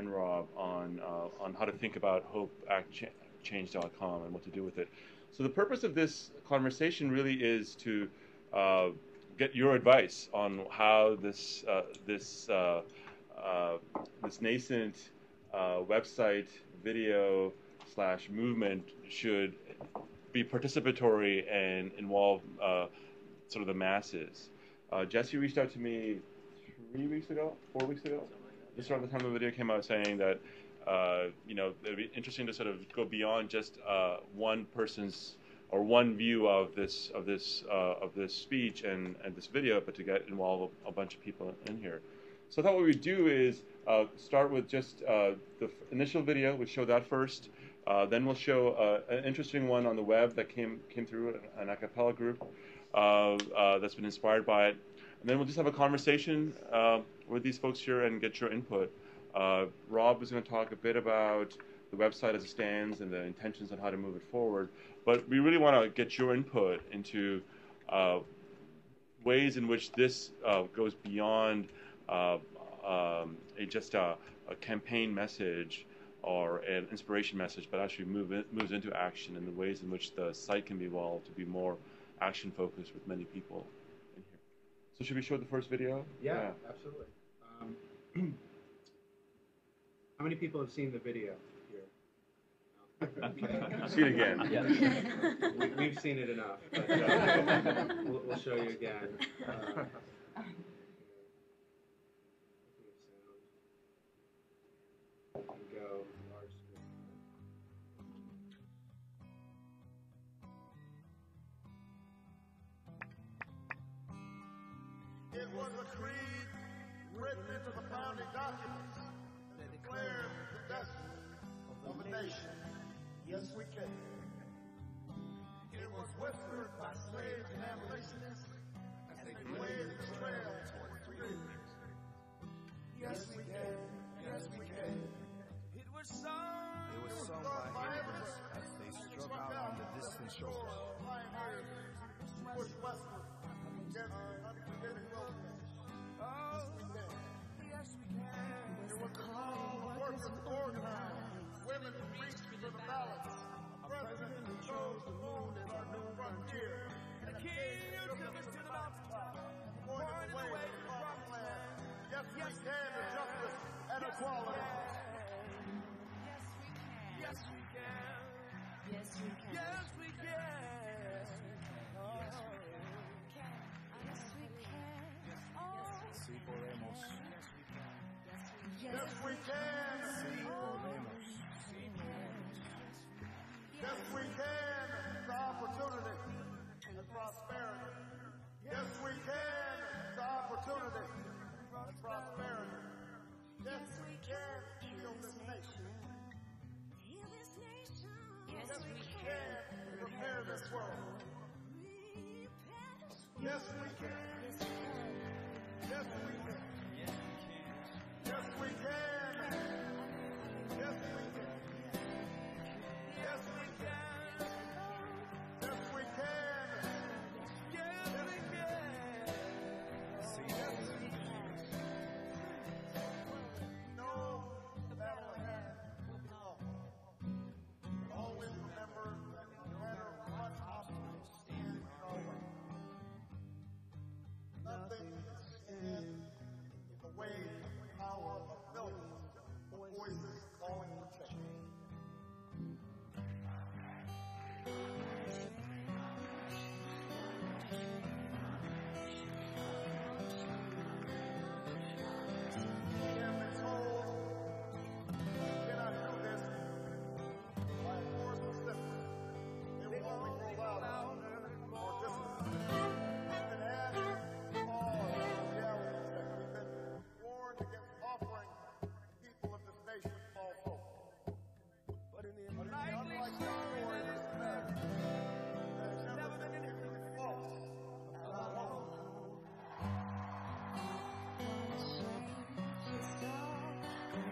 and Rob on uh, on how to think about hopeactchange.com and what to do with it. So the purpose of this conversation really is to uh, get your advice on how this uh, this uh, uh, this nascent uh, website video slash movement should be participatory and involve sort of the masses. Jesse reached out to me three weeks ago, four weeks ago, just around the time the video came out, saying that uh, you know it'd be interesting to sort of go beyond just uh, one person's or one view of this of this uh, of this speech and, and this video, but to get involve a, a bunch of people in here. So I thought what we'd do is uh, start with just uh, the initial video, we'll show that first. Uh, then we'll show an interesting one on the web that came came through an a cappella group that's been inspired by it. And then we'll just have a conversation uh, with these folks here and get your input. Uh, Rob is going to talk a bit about the website as it stands and the intentions on how to move it forward. But we really want to get your input into uh, ways in which this uh, goes beyond uh, um, a, just a, a, campaign message or an inspiration message, but actually move it, moves into action and the ways in which the site can be evolved to be more action focused with many people. In here. So should we show the first video? Yeah, yeah. absolutely. Um, how many people have seen the video here? See it again. Yeah. we, have seen it enough, but uh, we'll, we'll, show you again. Uh, founding documents that declared the destiny of a nation. Yes, we Yes, we can repair this world. Yes, we can.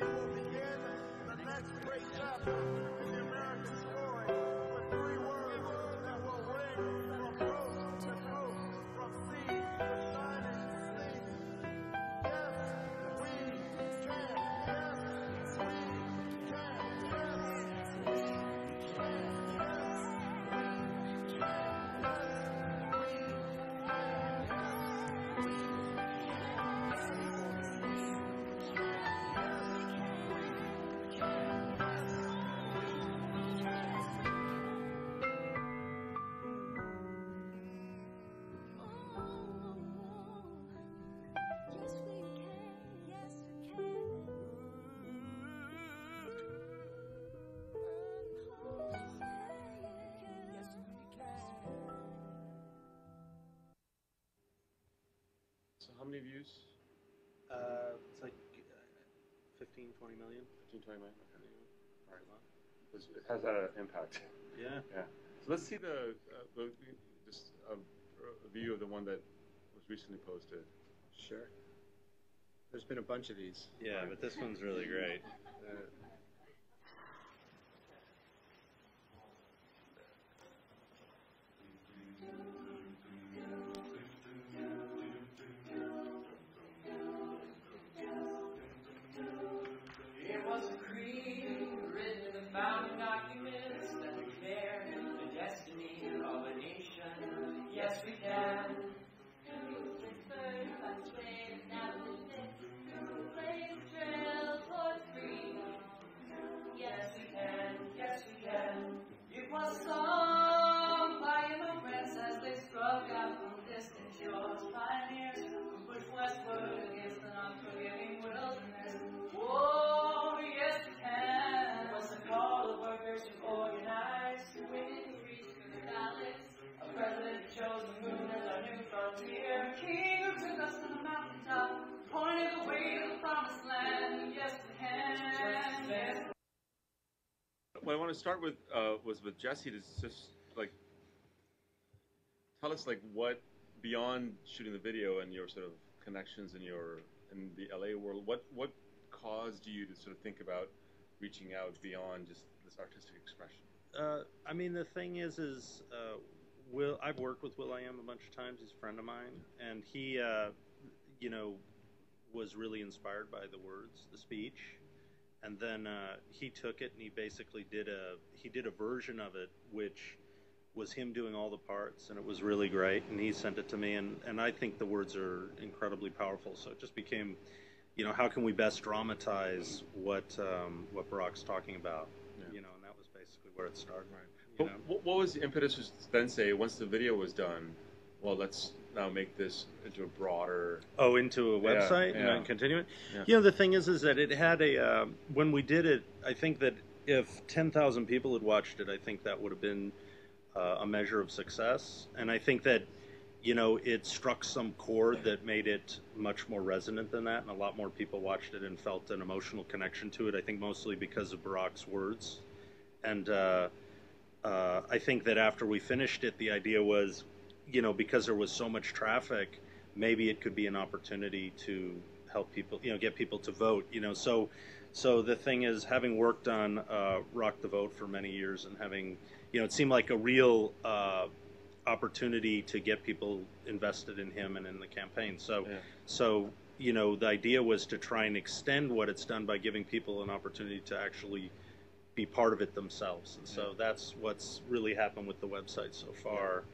we will begin the next great chapter how many views? Uh, it's like uh, 15, 20 million. 15, 20 million. Okay. All right. It's- It has that uh, impact. Yeah. Yeah. So let's see the, uh, the just a, a view of the one that was recently posted. Sure. There's been a bunch of these. Yeah, but this one's really great. Uh, want to start with uh, was with Jesse to just like tell us like what beyond shooting the video and your sort of connections in your in the LA world, what what caused you to sort of think about reaching out beyond just this artistic expression? Uh, I mean, the thing is, is uh, Will I've worked with will.i.am a bunch of times. He's a friend of mine, and he, uh, you know, was really inspired by the words, the speech, and then uh, he took it and he basically did a he did a version of it, which was him doing all the parts, and it was really great. And he sent it to me, and and I think the words are incredibly powerful. So it just became. You know, how can we best dramatize what um, what Barack's talking about? Yeah. You know, and that was basically where it started. Right. But know? what, what was the impetus to then say once the video was done? Well, let's now make this into a broader. Oh, into a Yeah, website yeah. and continue it. Yeah. You know, the thing is, is that it had a um when we did it. I think that if ten thousand people had watched it, I think that would have been uh, a measure of success. And I think that you know it struck some chord that made it much more resonant than that, and a lot more people watched it and felt an emotional connection to it. I think mostly because of Barack's words, and uh, uh, I think that after we finished it, the idea was, you know, because there was so much traffic, maybe it could be an opportunity to help people, you know, get people to vote. You know, so so the thing is, having worked on uh, Rock the Vote for many years and having, you know, it seemed like a real uh, opportunity to get people invested in him and in the campaign. So Yeah. so you know, the idea was to try and extend what it's done by giving people an opportunity to actually be part of it themselves. And so that's what's really happened with the website so far.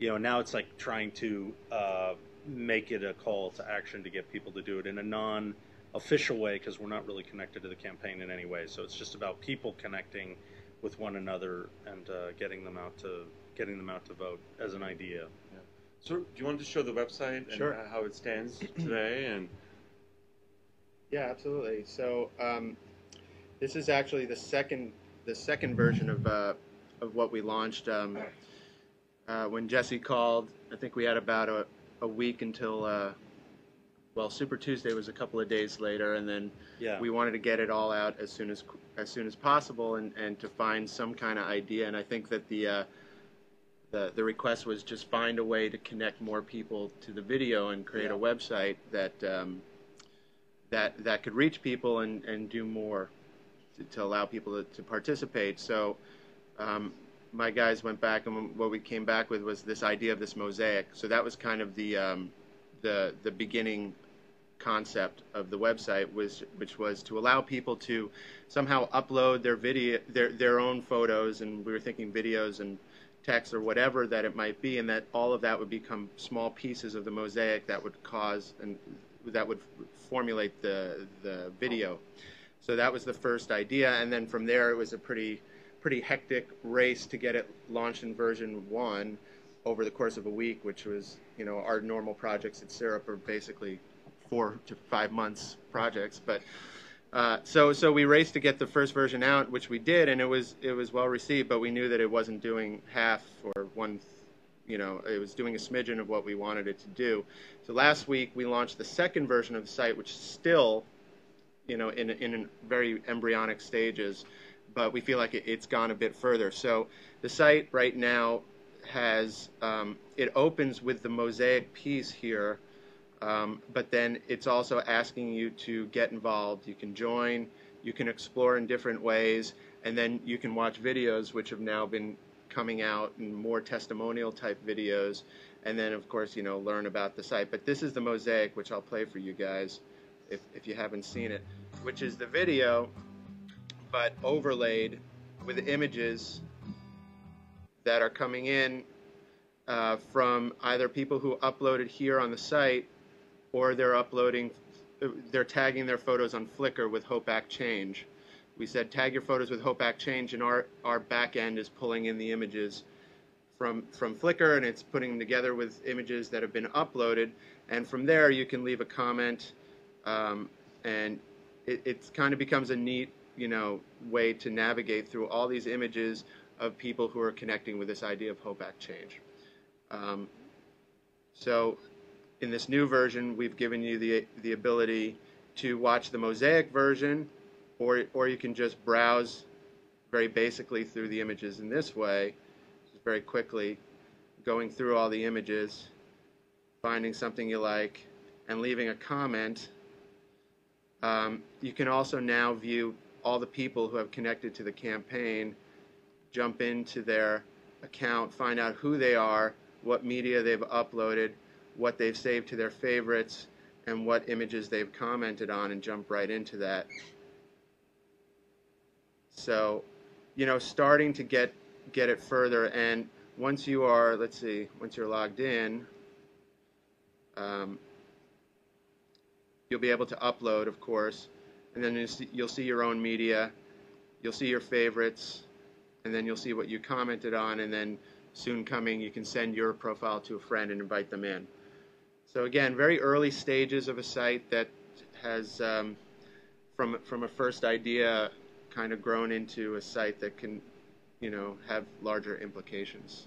You know, now it's like trying to uh, make it a call to action to get people to do it in a non official way because we're not really connected to the campaign in any way. So it's just about people connecting with one another and uh, getting them out to getting them out to vote as an idea. So, do you want to show the website and Sure. how it stands today? And Yeah, absolutely. So um, this is actually the second the second version of uh, of what we launched. Um, uh, when Jesse called, I think we had about a, a week until uh, well, Super Tuesday was a couple of days later, and then Yeah. we wanted to get it all out as soon as as soon as possible, and, and to find some kind of idea. And I think that the uh, the the request was just find a way to connect more people to the video and create a website that um, that that could reach people and, and do more to, to allow people to, to participate. So um, my guys went back and what we came back with was this idea of this mosaic. So that was kind of the um, the the beginning concept of the website was which was to allow people to somehow upload their video their their own photos and we were thinking videos and text or whatever that it might be and that all of that would become small pieces of the mosaic that would cause and that would formulate the the video so that was the first idea and then from there it was a pretty pretty hectic race to get it launched in version 1 over the course of a week which was you know our normal projects at syrup are basically four to five months projects. But uh, so so we raced to get the first version out, which we did, and it was it was well received. But we knew that it wasn't doing half or one, you know, it was doing a smidgen of what we wanted it to do. So last week we launched the second version of the site, which is still, you know, in in very embryonic stages, but we feel like it, it's gone a bit further. So the site right now has um, it opens with the mosaic piece here. Um, but then it's also asking you to get involved. You can join, you can explore in different ways, and then you can watch videos which have now been coming out and more testimonial type videos. And then, of course, you know, learn about the site. But this is the mosaic, which I'll play for you guys if, if you haven't seen it, which is the video, but overlaid with images that are coming in uh, from either people who uploaded here on the site or they're uploading, they're tagging their photos on Flickr with Hope Act Change. We said tag your photos with Hope Act Change, and our, our back end is pulling in the images from, from Flickr, and it's putting them together with images that have been uploaded. And from there, you can leave a comment, um, and it it's kind of becomes a neat, you know, way to navigate through all these images of people who are connecting with this idea of Hope Act Change. Um, so in this new version, we've given you the, the ability to watch the Mosaic version, or, or you can just browse very basically through the images in this way, just very quickly, going through all the images, finding something you like, and leaving a comment. Um, you can also now view all the people who have connected to the campaign, jump into their account, find out who they are, what media they've uploaded, what they've saved to their favorites, and what images they've commented on, and jump right into that. So, you know, starting to get get it further, and once you are, let's see, once you're logged in, um, you'll be able to upload, of course, and then you'll see, your own media, you'll see your favorites, and then you'll see what you commented on, and then soon coming, you can send your profile to a friend and invite them in. So again, very early stages of a site that has, um, from from a first idea, kind of grown into a site that can, you know, have larger implications.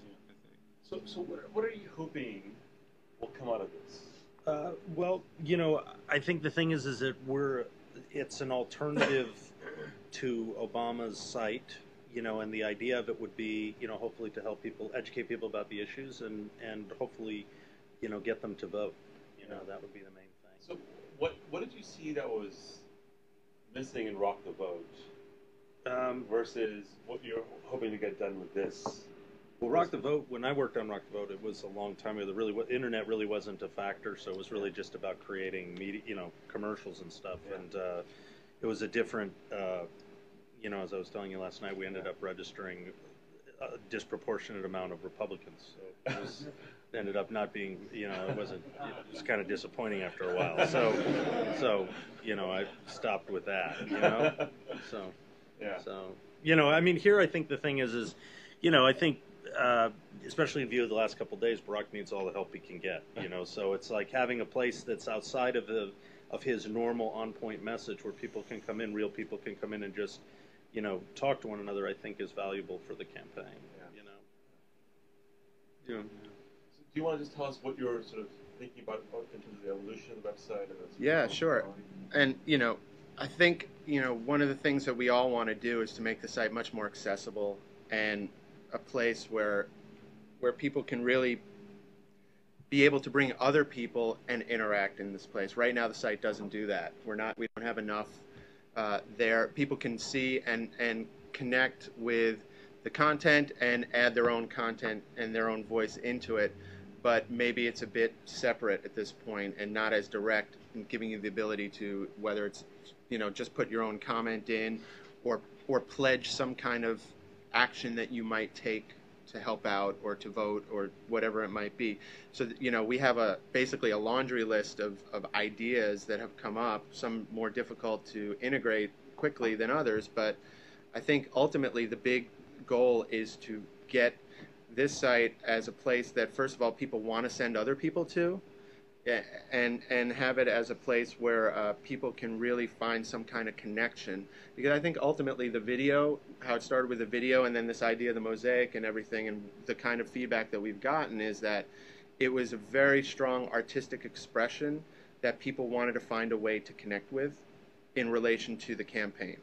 So, so what, what are you hoping will come out of this? Uh, well, you know, I think the thing is, is that we're, it's an alternative to Obama's site, you know, and the idea of it would be, you know, hopefully to help people, educate people about the issues, and and hopefully, you know, get them to vote. You know, that would be the main thing. So, what what did you see that was missing in Rock the Vote Um, versus what you're hoping to get done with this? Well, Rock the Vote. When I worked on Rock the Vote, it was a long time ago. The really, internet really wasn't a factor, so it was really just about creating media, you know, commercials and stuff. Yeah. And uh, it was a different, uh, you know, as I was telling you last night, we ended up registering a disproportionate amount of Republicans. So it was, ended up not being, you know, it wasn't. It was kind of disappointing after a while. So, so you know, I stopped with that. You know, so. Yeah. So you know, I mean, here I think the thing is, is you know, I think uh, especially in view of the last couple of days, Barack needs all the help he can get. You know, so it's like having a place that's outside of the of his normal on point message where people can come in, real people can come in and just you know talk to one another. I think is valuable for the campaign. Yeah. You know. Yeah. Do you want to just tell us what you're sort of thinking about in terms of the evolution of the website? And Yeah, sure. functionality? And you know, I think you know one of the things that we all want to do is to make the site much more accessible and a place where where people can really be able to bring other people and interact in this place. Right now, the site doesn't do that. We're not. We don't have enough uh, there. People can see and and connect with the content and add their own content and their own voice into it. But maybe it's a bit separate at this point and not as direct in giving you the ability to whether it's you know just put your own comment in or or pledge some kind of action that you might take to help out or to vote or whatever it might be. So you know we have a basically a laundry list of, of ideas that have come up. Some more difficult to integrate quickly than others, but I think ultimately the big goal is to get this site as a place that first of all people want to send other people to and and have it as a place where uh, people can really find some kind of connection because I think ultimately the video how it started with the video and then this idea of the mosaic and everything and the kind of feedback that we've gotten is that it was a very strong artistic expression that people wanted to find a way to connect with in relation to the campaign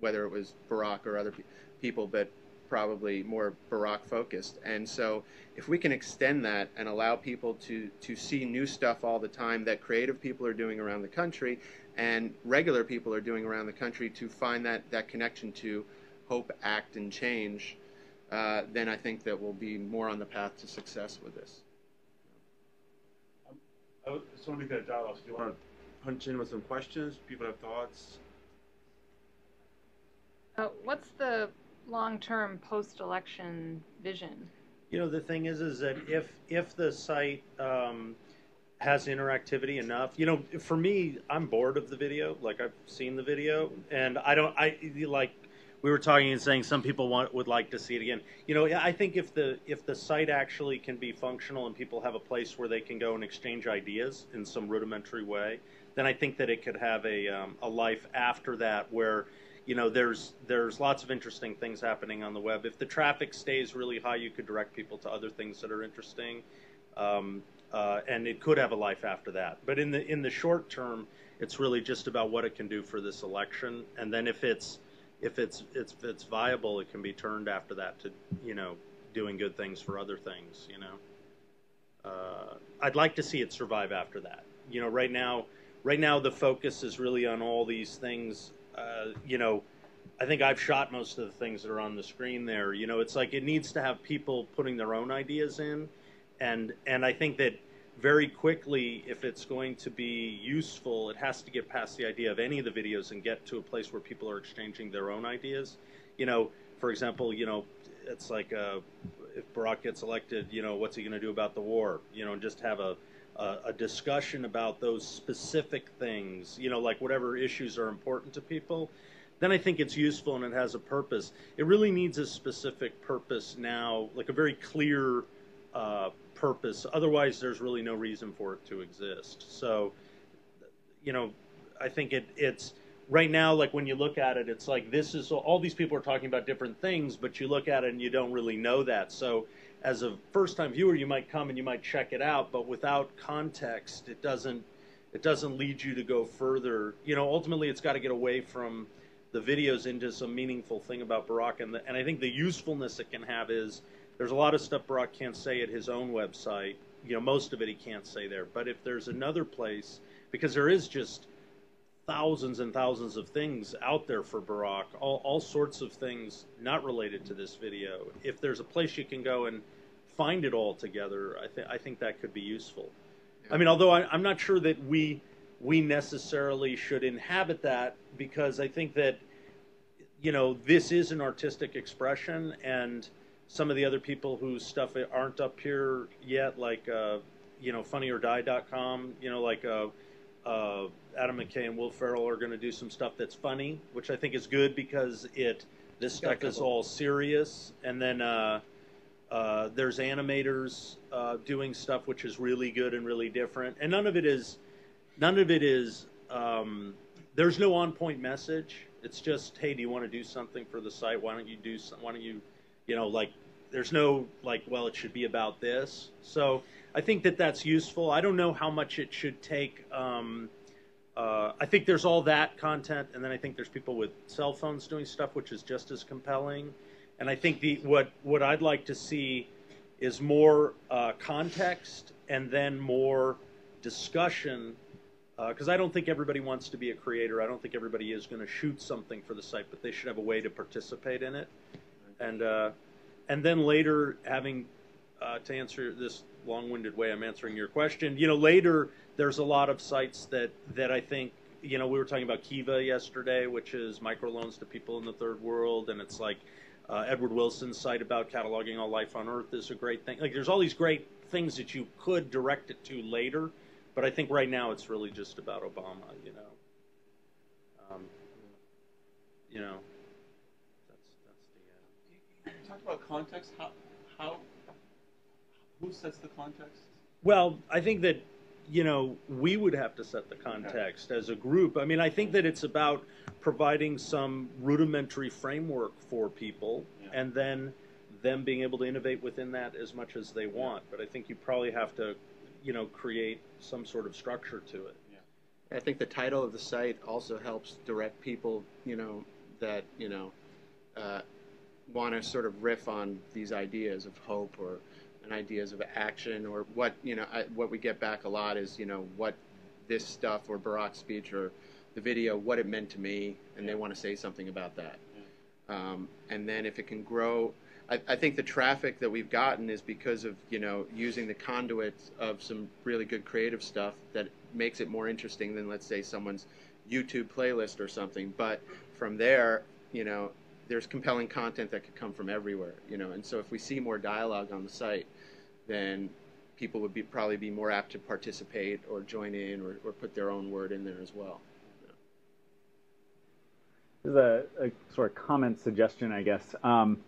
whether it was Barack or other pe- people but probably more Barack focused. And so if we can extend that and allow people to, to see new stuff all the time that creative people are doing around the country and regular people are doing around the country to find that, that connection to hope, act, and change, uh, then I think that we'll be more on the path to success with this. I would- just want to make that dialogue. So do you want to punch in with some questions? People have thoughts. Uh, what's the long-term post-election vision? You know, the thing is, is that if if the site um, has interactivity enough, you know, for me, I'm bored of the video. Like I've seen the video, and I don't. I like we were talking and saying some people want would like to see it again. You know, I think if the if the site actually can be functional and people have a place where they can go and exchange ideas in some rudimentary way, then I think that it could have a um, a life after that where you know there's there's lots of interesting things happening on the web. If the traffic stays really high you could direct people to other things that are interesting um, uh, and it could have a life after that. But in the in the short term it's really just about what it can do for this election. And then if it's if it's it's if it's viable it can be turned after that to you know doing good things for other things you know? Uh, I'd like to see it survive after that. You know right now right now the focus is really on all these things. Uh, you know, I think I've shot most of the things that are on the screen there. You know, it's like it needs to have people putting their own ideas in, and and I think that very quickly, if it's going to be useful, it has to get past the idea of any of the videos and get to a place where people are exchanging their own ideas. You know, for example, you know, it's like uh, if Barack gets elected, you know, what's he going to do about the war? You know, and just have a a, a discussion about those specific things, you know, like whatever issues are important to people, then I think it's useful and it has a purpose. It really needs a specific purpose now, like a very clear uh, purpose. Otherwise, there's really no reason for it to exist. So, you know, I think it, it's right now, like when you look at it, it's like this is all these people are talking about different things, but you look at it and you don't really know that. So, as a first time viewer, you might come and you might check it out, but without context, it doesn't it doesn't lead you to go further. You know, ultimately, it's got to get away from the videos into some meaningful thing about Barack, and the, and I think the usefulness it can have is there's a lot of stuff Barack can't say at his own website. You know, most of it he can't say there. But if there's another place, because there is just thousands and thousands of things out there for Barack, all, all sorts of things not related to this video. If there's a place you can go and find it all together, I think I think that could be useful. I mean, although I, I'm not sure that we we necessarily should inhabit that because I think that you know this is an artistic expression, and some of the other people whose stuff aren't up here yet, like uh, you know funnyordie.com, you know like uh, uh, Adam McKay and Will Ferrell are going to do some stuff that's funny, which I think is good because it this stuff is all serious, and then. Uh, uh, there's animators uh, doing stuff which is really good and really different, and none of it is, none of it is. Um, there's no on-point message. It's just, hey, do you want to do something for the site? Why don't you do? Some, why don't you, you know, like, there's no like, well, it should be about this. So I think that that's useful. I don't know how much it should take. Um, uh, I think there's all that content, and then I think there's people with cell phones doing stuff, which is just as compelling. And I think the what what I'd like to see is more uh, context and then more discussion. Because I don't think everybody wants to be a creator. I don't think everybody is going to shoot something for the site, but they should have a way to participate in it. And uh, and then later having uh, to answer this long-winded way I'm answering your question. You know, later there's a lot of sites that that I think you know we were talking about Kiva yesterday, which is microloans to people in the third world, and it's like uh, Edward Wilson's site about cataloging all life on Earth is a great thing. Like there's all these great things that you could direct it to later, but I think right now it's really just about Obama. You know, um, you know, that's that's the. Uh, You talked about context. How, how, who sets the context? Well, I think that you know we would have to set the context as a group. I mean, I think that it's about providing some rudimentary framework for people, Yeah. and then them being able to innovate within that as much as they want. But I think you probably have to, you know, create some sort of structure to it. I think the title of the site also helps direct people, you know, that you know uh, want to sort of riff on these ideas of hope or and ideas of action or what you know. I, what we get back a lot is you know what this stuff or Barack's speech or the video, what it meant to me, and they want to say something about that. Um, and then if it can grow, I, I think the traffic that we've gotten is because of you know using the conduits of some really good creative stuff that makes it more interesting than let's say someone's YouTube playlist or something. But from there, you know, there's compelling content that could come from everywhere. You know, and so if we see more dialogue on the site, then people would be probably be more apt to participate or join in or, or put their own word in there as well. This is a, a sort of comment suggestion, I guess. Um,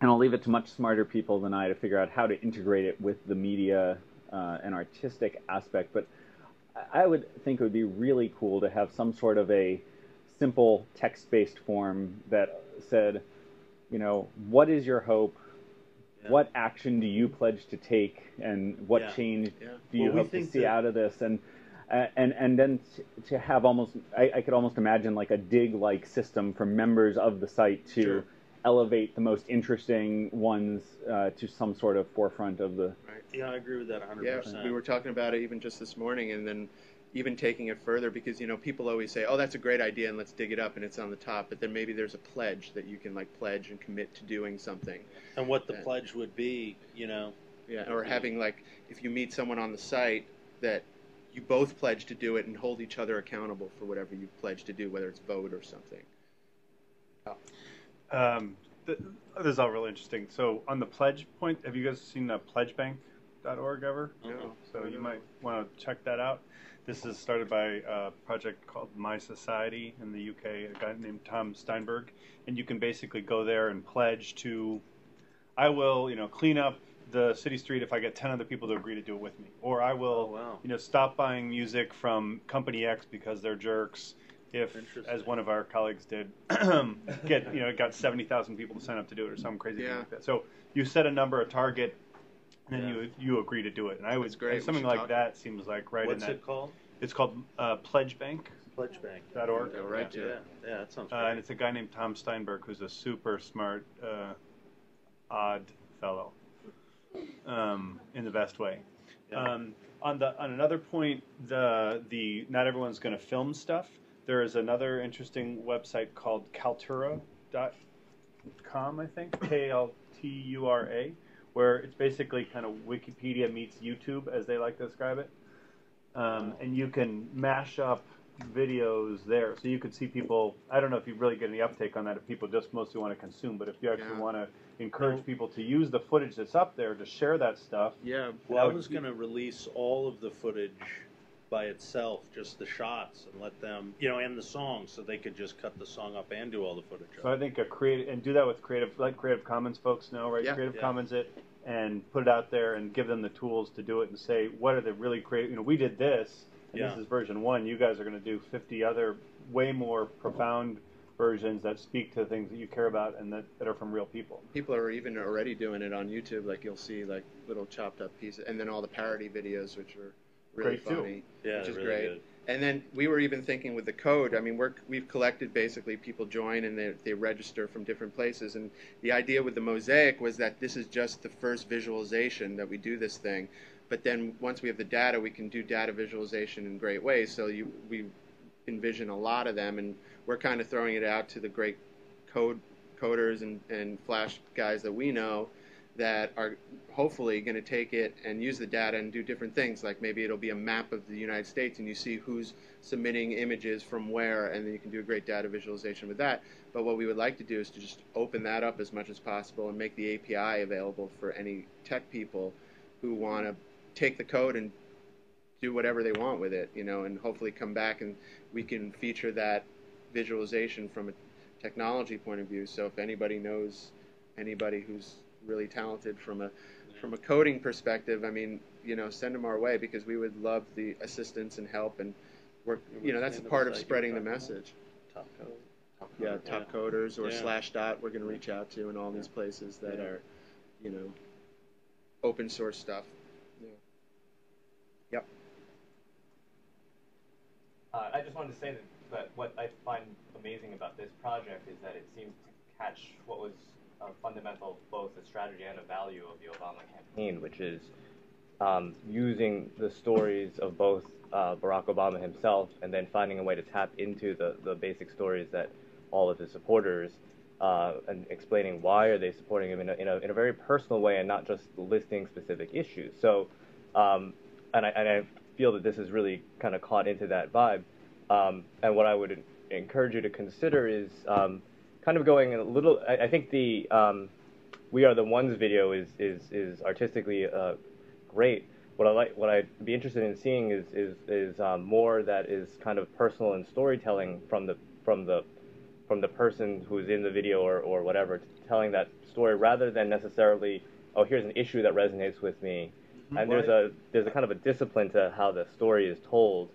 and I'll leave it to much smarter people than I to figure out how to integrate it with the media uh, and artistic aspect. But I would think it would be really cool to have some sort of a simple text-based form that said, you know, what is your hope? Yeah. What action do you pledge to take, and what Yeah. change Yeah. do you Well, hope to see that- out of this? And uh, and and then to have almost, I, I could almost imagine like a Digg-like system for members of the site to Sure. elevate the most interesting ones uh, to some sort of forefront of the. Right. Yeah, I agree with that 100%. Yeah, we were talking about it even just this morning, and then even taking it further because you know people always say, "Oh, that's a great idea," and let's dig it up, and it's on the top. But then maybe there's a pledge that you can like pledge and commit to doing something. and what the Yeah. pledge would be, you know. Yeah, or having like if you meet someone on the site that you both pledge to do it and hold each other accountable for whatever you pledge to do, whether it's vote or something. Um, th- this is all really interesting. So on the pledge point, have you guys seen uh, pledgebank.org ever? No. So you might want to check that out. This is started by a project called mySociety in the UK, a guy named Tom Steinberg, and you can basically go there and pledge to, I will, you know, clean up the city street if I get ten other people to agree to do it with me, or I will, Oh, wow. you know, stop buying music from company X because they're jerks. If, as one of our colleagues did, get you know, got seventy thousand people to sign up to do it or some crazy thing Yeah. like that. So you set a number, a target, then Yeah. you you agree to do it. And I would That's great. Something like talk. that seems like right What's in that. it called? It's called uh, pledgebank.org. Pledge Bank. Go right Yeah, to it. yeah, that sounds Uh, and it's a guy named Tom Steinberg who's a super smart, uh, odd fellow, um, in the best way. Yeah. Um, on the on another point, the the not everyone's going to film stuff. There is another interesting website called Kaltura.com, I think K L T U R A, where it's basically kind of Wikipedia meets YouTube, as they like to describe it. Um, and you can mash up videos there, so you could see people. I don't know if you really get any uptake on that if people just mostly want to consume, but if you actually Yeah. want to encourage people to use the footage that's up there to share that stuff, Yeah. Well, I was going to release all of the footage by itself, just the shots, and let them, you know, and the song, so they could just cut the song up and do all the footage. So I think a creative and do that with creative, let Creative Commons folks know, right? Yeah. Creative Yeah. Commons it and put it out there and give them the tools to do it and say what are the really creative. You know, we did this, and Yeah. this is version one. You guys are going to do 50 other way more profound versions that speak to things that you care about and that, that are from real people. People are even already doing it on YouTube. Like you'll see like little chopped up pieces, and then all the parody videos, which are really Great, too. funny. yeah, which is really great. good. and then we were even thinking with the code. I mean, we're, we've collected basically people join and they, they register from different places. And the idea with the mosaic was that this is just the first visualization that we do this thing. But then once we have the data, we can do data visualization in great ways. So you, we envision a lot of them, and we're kind of throwing it out to the great code coders and, and flash guys that we know that are hopefully going to take it and use the data and do different things. Like maybe it'll be a map of the United States and you see who's submitting images from where, and then you can do a great data visualization with that. But what we would like to do is to just open that up as much as possible and make the API available for any tech people who want to take the code and do whatever they want with it, you know, and hopefully come back and we can feature that visualization from a technology point of view. So if anybody knows anybody who's really talented from a from a coding perspective, I mean, you know, send them our way because we would love the assistance and help and work. You know, that's a part of spreading the message. Top code. Yeah, top coders or Yeah. Slashdot we're going to reach out to in all these places that Yeah. are, you know, open source stuff. Yeah. Yep. Uh, I just wanted to say that, that what I find amazing about this project is that it seems to catch what was a fundamental, both a strategy and a value of the Obama campaign, which is um, using the stories of both uh, Barack Obama himself and then finding a way to tap into the, the basic stories that all of his supporters uh, and explaining why are they supporting him in a, in, a, in a very personal way and not just listing specific issues. So, um, and, I, and I feel that this is really kind of caught into that vibe. Um, and what I would encourage you to consider is um, kind of going a little. I, I think the um, "We Are the Ones" video is is is artistically uh, great. What I like, what I'd be interested in seeing is is is um, more that is kind of personal and storytelling from the from the from the person who's in the video or, or whatever, telling that story rather than necessarily, oh, here's an issue that resonates with me. And there's a there's a kind of a discipline to how the story is told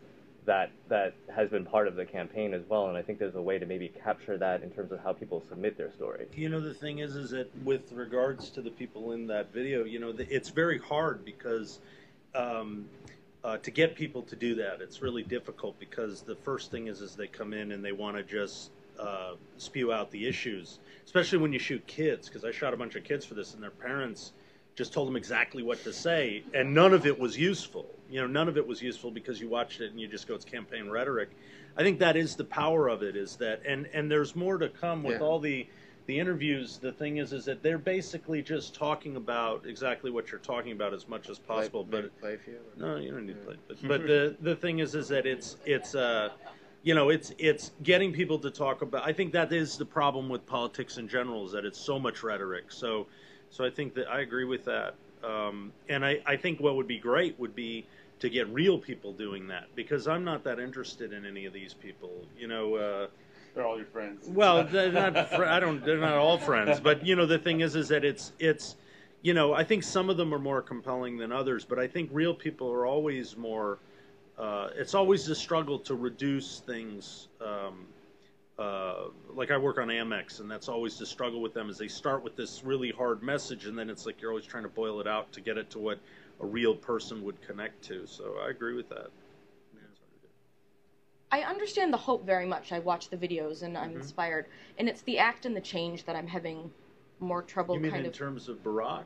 that that has been part of the campaign as well. And I think there's a way to maybe capture that in terms of how people submit their story. You know, the thing is, is that with regards to the people in that video, you know, it's very hard because um, uh, to get people to do that, it's really difficult because the first thing is, is they come in and they want to just uh, spew out the issues, especially when you shoot kids. Because I shot a bunch of kids for this, and their parents just told them exactly what to say, and none of it was useful. You know, none of it was useful because you watched it and you just go, it's campaign rhetoric. I think that is the power of it. Is that, and and there's more to come with Yeah. all the the interviews. The thing is, is that they're basically just talking about exactly what you're talking about as much as possible. Play, but play no, you don't need to play. But, but the the thing is, is that it's it's uh, you know, it's it's getting people to talk about. I think that is the problem with politics in general is that it's so much rhetoric. So, so I think that I agree with that. Um, and I I think what would be great would be to get real people doing that because I'm not that interested in any of these people. You know. Uh, They're all your friends. well, they're not. Fr- I don't. They're not all friends, but you know, the thing is, is that it's it's, you know, I think some of them are more compelling than others, but I think real people are always more. Uh, it's always a struggle to reduce things. Um, uh, like I work on Amex, and that's always the struggle with them. Is they start with this really hard message, and then it's like you're always trying to boil it out to get it to what a real person would connect to. So I agree with that. I understand the hope very much. I watch the videos and I'm Mhm. inspired, and it's the act and the change that I'm having more trouble You mean kind in of terms of Barack,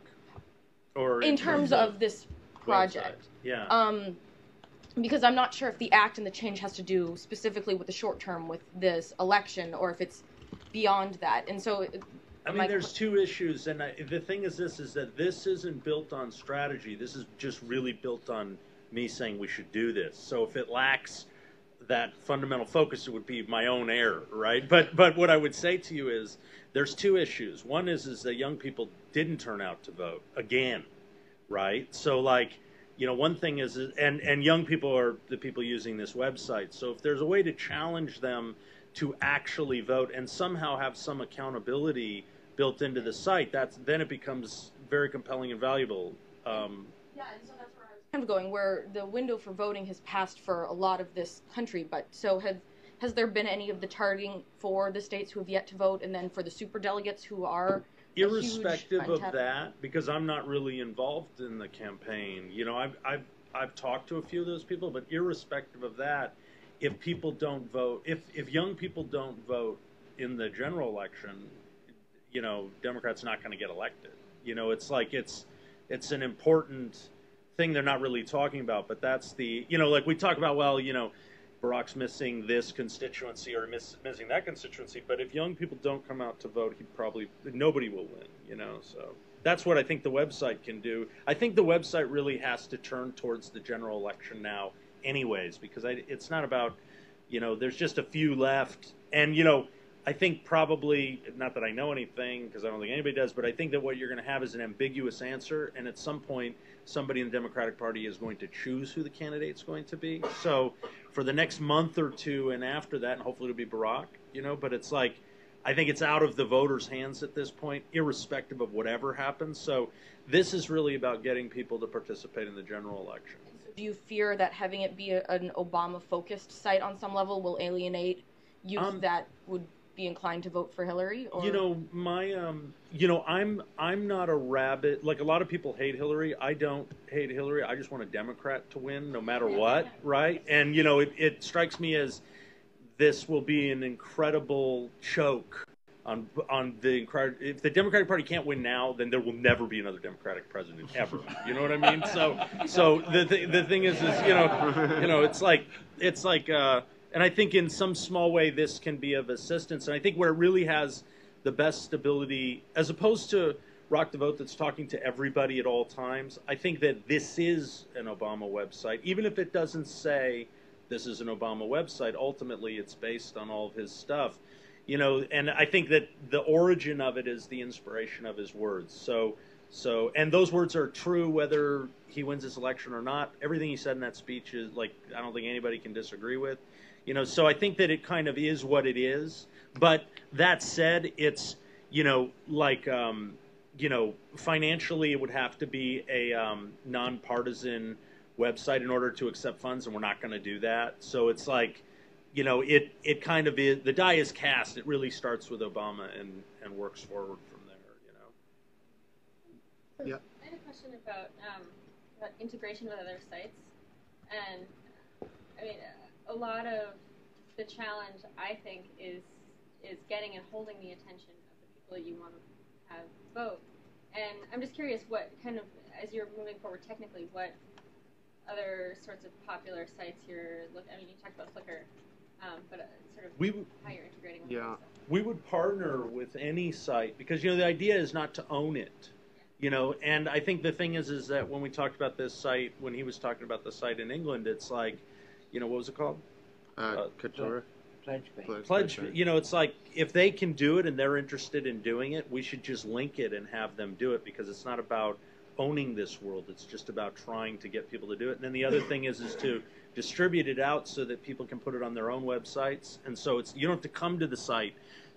or in terms of this project. website? Yeah. Um, because I'm not sure if the act and the change has to do specifically with the short term with this election, or if it's beyond that. And so, uh, I mean, there's two issues, and I, the thing is this: is that this isn't built on strategy. This is just really built on me saying we should do this. So if it lacks that fundamental focus, it would be my own error, right? But but what I would say to you is there's two issues. One is is that young people didn't turn out to vote again, right? So like. You know, one thing is, and and young people are the people using this website. So if there's a way to challenge them to actually vote and somehow have some accountability built into the site, that's then it becomes very compelling and valuable. Um, Yeah, and so that's where I was kind of going, where the window for voting has passed for a lot of this country. But so have has there been any of the targeting for the states who have yet to vote, and then for the super delegates who are a huge irrespective of that, because I'm not really involved in the campaign, you know, I've I've I've talked to a few of those people, but irrespective of that, if people don't vote, if if young people don't vote in the general election, you know, Democrats not going to get elected. You know, it's like it's it's an important thing they're not really talking about, but that's the you know, like we talk about, well, you know, Barack's missing this constituency or miss, missing that constituency, but if young people don't come out to vote, he probably nobody will win. You know, so that's what I think the website can do. I think the website really has to turn towards the general election now, anyways, because I, it's not about you know, there's just a few left, and you know. I think probably not that I know anything because I don't think anybody does, but I think that what you're going to have is an ambiguous answer, and at some point, somebody in the Democratic Party is going to choose who the candidate's going to be. So, for the next month or two, and after that, and hopefully it'll be Barack, you know. But it's like, I think it's out of the voters' hands at this point, irrespective of whatever happens. So, this is really about getting people to participate in the general election. Do you fear that having it be a, an Obama-focused site on some level will alienate youth Um, that would be inclined to vote for Hillary? Or You know, my um, you know, I'm I'm not a rabbit. Like a lot of people hate Hillary. I don't hate Hillary. I just want a Democrat to win, no matter what, right? And you know, it, it strikes me as this will be an incredible choke on on the incredible. If the Democratic Party can't win now, then there will never be another Democratic president ever. You know what I mean? So so the th- the thing is, is you know, you know, it's like it's like. uh and I think in some small way this can be of assistance. And I think where it really has the best stability, as opposed to Rock the Vote that's talking to everybody at all times, I think that this is an Obama website. Even if it doesn't say this is an Obama website, ultimately it's based on all of his stuff. You know, and I think that the origin of it is the inspiration of his words. So, so, and those words are true whether he wins this election or not. Everything he said in that speech is like I don't think anybody can disagree with. You know, so I think that it kind of is what it is. But that said, it's you know like um, you know financially it would have to be a um, nonpartisan website in order to accept funds, and we're not going to do that. So it's like you know it it kind of is the die is cast. It really starts with Obama and and works forward from there. You know. Yeah. I had a question about, um, about integration with other sites, and I mean, a lot of the challenge I think is is getting and holding the attention of the people that you want to have vote. And I'm just curious, what kind of, as you're moving forward technically, what other sorts of popular sites you're looking? I mean, you talked about Flickr, um, but uh, sort of We w- how you're integrating with Yeah. stuff. we would partner with any site because you know the idea is not to own it you know and i think the thing is is that when we talked about this site when he was talking about the site in england it's like you know what was it called? Uh, Couture. Pledge Bank. Pledge- pledge Bank. you know it's like if they can do it and they're interested in doing it we should just link it and have them do it because it's not about owning this world. It's just about trying to get people to do it. And then the other thing is is to distribute it out so that people can put it on their own websites. And so it's you don't have to come to the site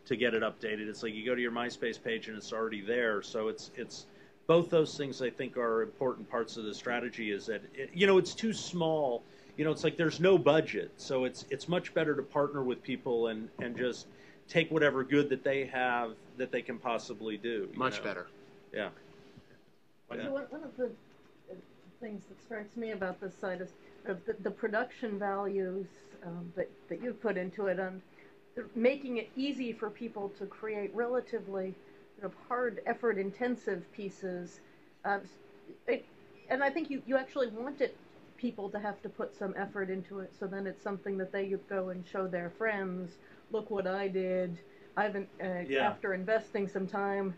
to get it updated. It's like you go to your myspace page and it's already there. So it's it's both those things i think are important parts of the strategy is that it, you know it's too small you know it's like there's no budget so it's it's much better to partner with people and and just take whatever good that they have that they can possibly do Much know? better. yeah So one, one of the uh, things that strikes me about this site is uh, the, the production values um, that, that you've put into it and making it easy for people to create relatively sort of hard effort intensive pieces. Um, it, and I think you, you actually wanted people to have to put some effort into it so then it's something that they go and show their friends. Look what I did. I've, uh, Yeah. after investing some time,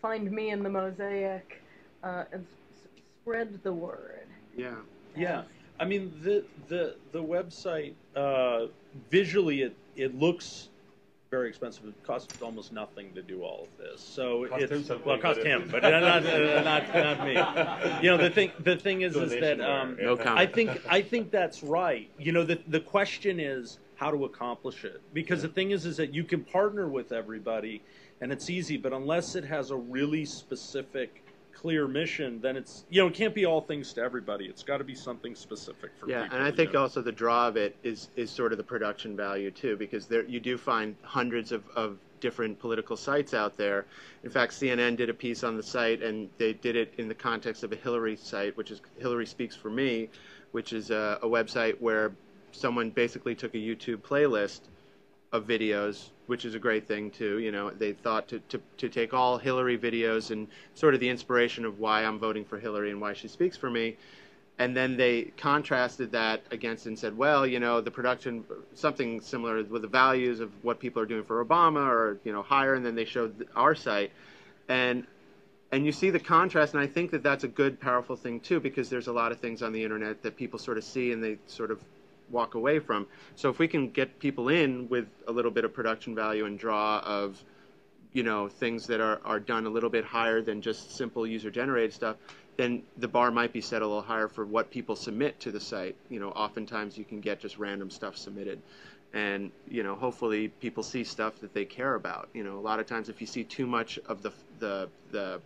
find me in the mosaic uh, and s- s- spread the word. Yeah. Yeah, I mean the the the website uh, visually it it looks very expensive. It costs almost nothing to do all of this. So Cost it's something, well, it cost him, but not uh, not, not me. You know the thing the thing is is that um, No. I think I think that's right. You know the the question is how to accomplish it because the thing is is that you can partner with everybody and it's easy, but unless it has a really specific clear mission, then it's you know it can't be all things to everybody. It's got to be something specific for Yeah, people. and I think know? also the draw of it is is sort of the production value too, because there you do find hundreds of, of different political sites out there. In fact, CNN did a piece on the site, and they did it in the context of a Hillary site, which is Hillary Speaks for Me, which is a, a website where someone basically took a YouTube playlist of videos, which is a great thing too. You know, they thought to, to, to take all Hillary videos and sort of the inspiration of why I'm voting for Hillary and why she speaks for me. And then they contrasted that against and said, well, you know, the production, something similar with the values of what people are doing for Obama or, you know, higher. And then they showed our site. And and you see the contrast, and I think that that's a good, powerful thing too, because there's a lot of things on the internet that people sort of see and they sort of walk away from. So if we can get people in with a little bit of production value and draw of, you know, things that are, are done a little bit higher than just simple user generated stuff, then the bar might be set a little higher for what people submit to the site. You know, oftentimes you can get just random stuff submitted. And, you know, hopefully people see stuff that they care about. You know, a lot of times if you see too much of the, the, the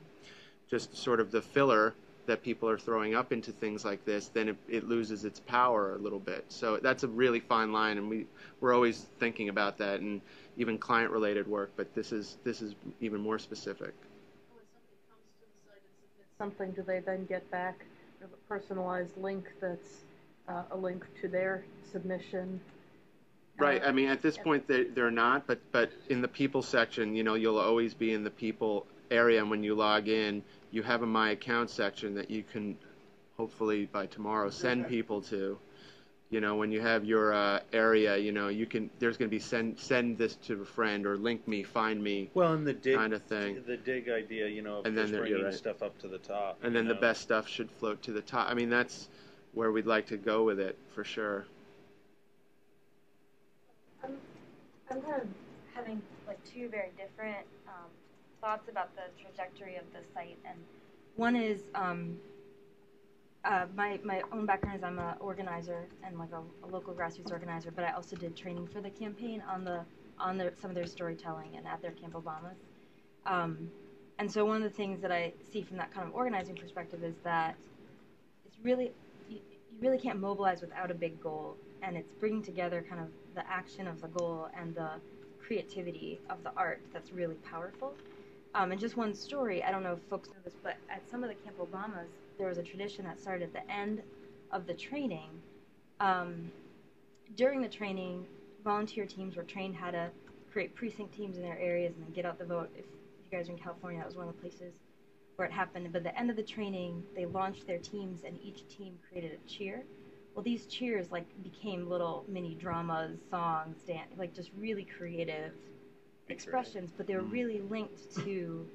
just sort of the filler that people are throwing up into things like this, then it, it loses its power a little bit. So that's a really fine line, and we we're always thinking about that, and even client-related work. But this is this is even more specific. something, do they then get back a personalized link that's uh, a link to their submission? Right. I mean, at this point, they, they're not, but but in the people section, you know, you'll always be in the people area, and when you log in, you have a my account section that you can, hopefully by tomorrow, send people to. You know, when you have your uh, area, you know, you can. There's going to be send send this to a friend or link me, find me. Well, and the Digg kind of thing. The Digg idea, you know, of And then just there- you're bringing right. stuff up to the top. And then you the best stuff should float to the top. I mean, that's where we'd like to go with it for sure. I'm, I'm kind of having like two very different um, thoughts about the trajectory of the site, and one is um, uh, my my own background is I'm an organizer and like a, a local grassroots organizer, but I also did training for the campaign on the on some of their storytelling and at their Camp Obamas. Um, and so one of the things that I see from that kind of organizing perspective is that it's really you, you really can't mobilize without a big goal, and it's bringing together kind of the action of the goal and the creativity of the art that's really powerful. Um, and just one story, I don't know if folks know this, but at some of the Camp Obamas, there was a tradition that started at the end of the training. Um, during the training, volunteer teams were trained how to create precinct teams in their areas and then get out the vote. If you guys are in California, that was one of the places where it happened. But at the end of the training, they launched their teams, and each team created a cheer. Well, these cheers like became little mini dramas, songs, dance, like just really creative expressions. But they're really linked to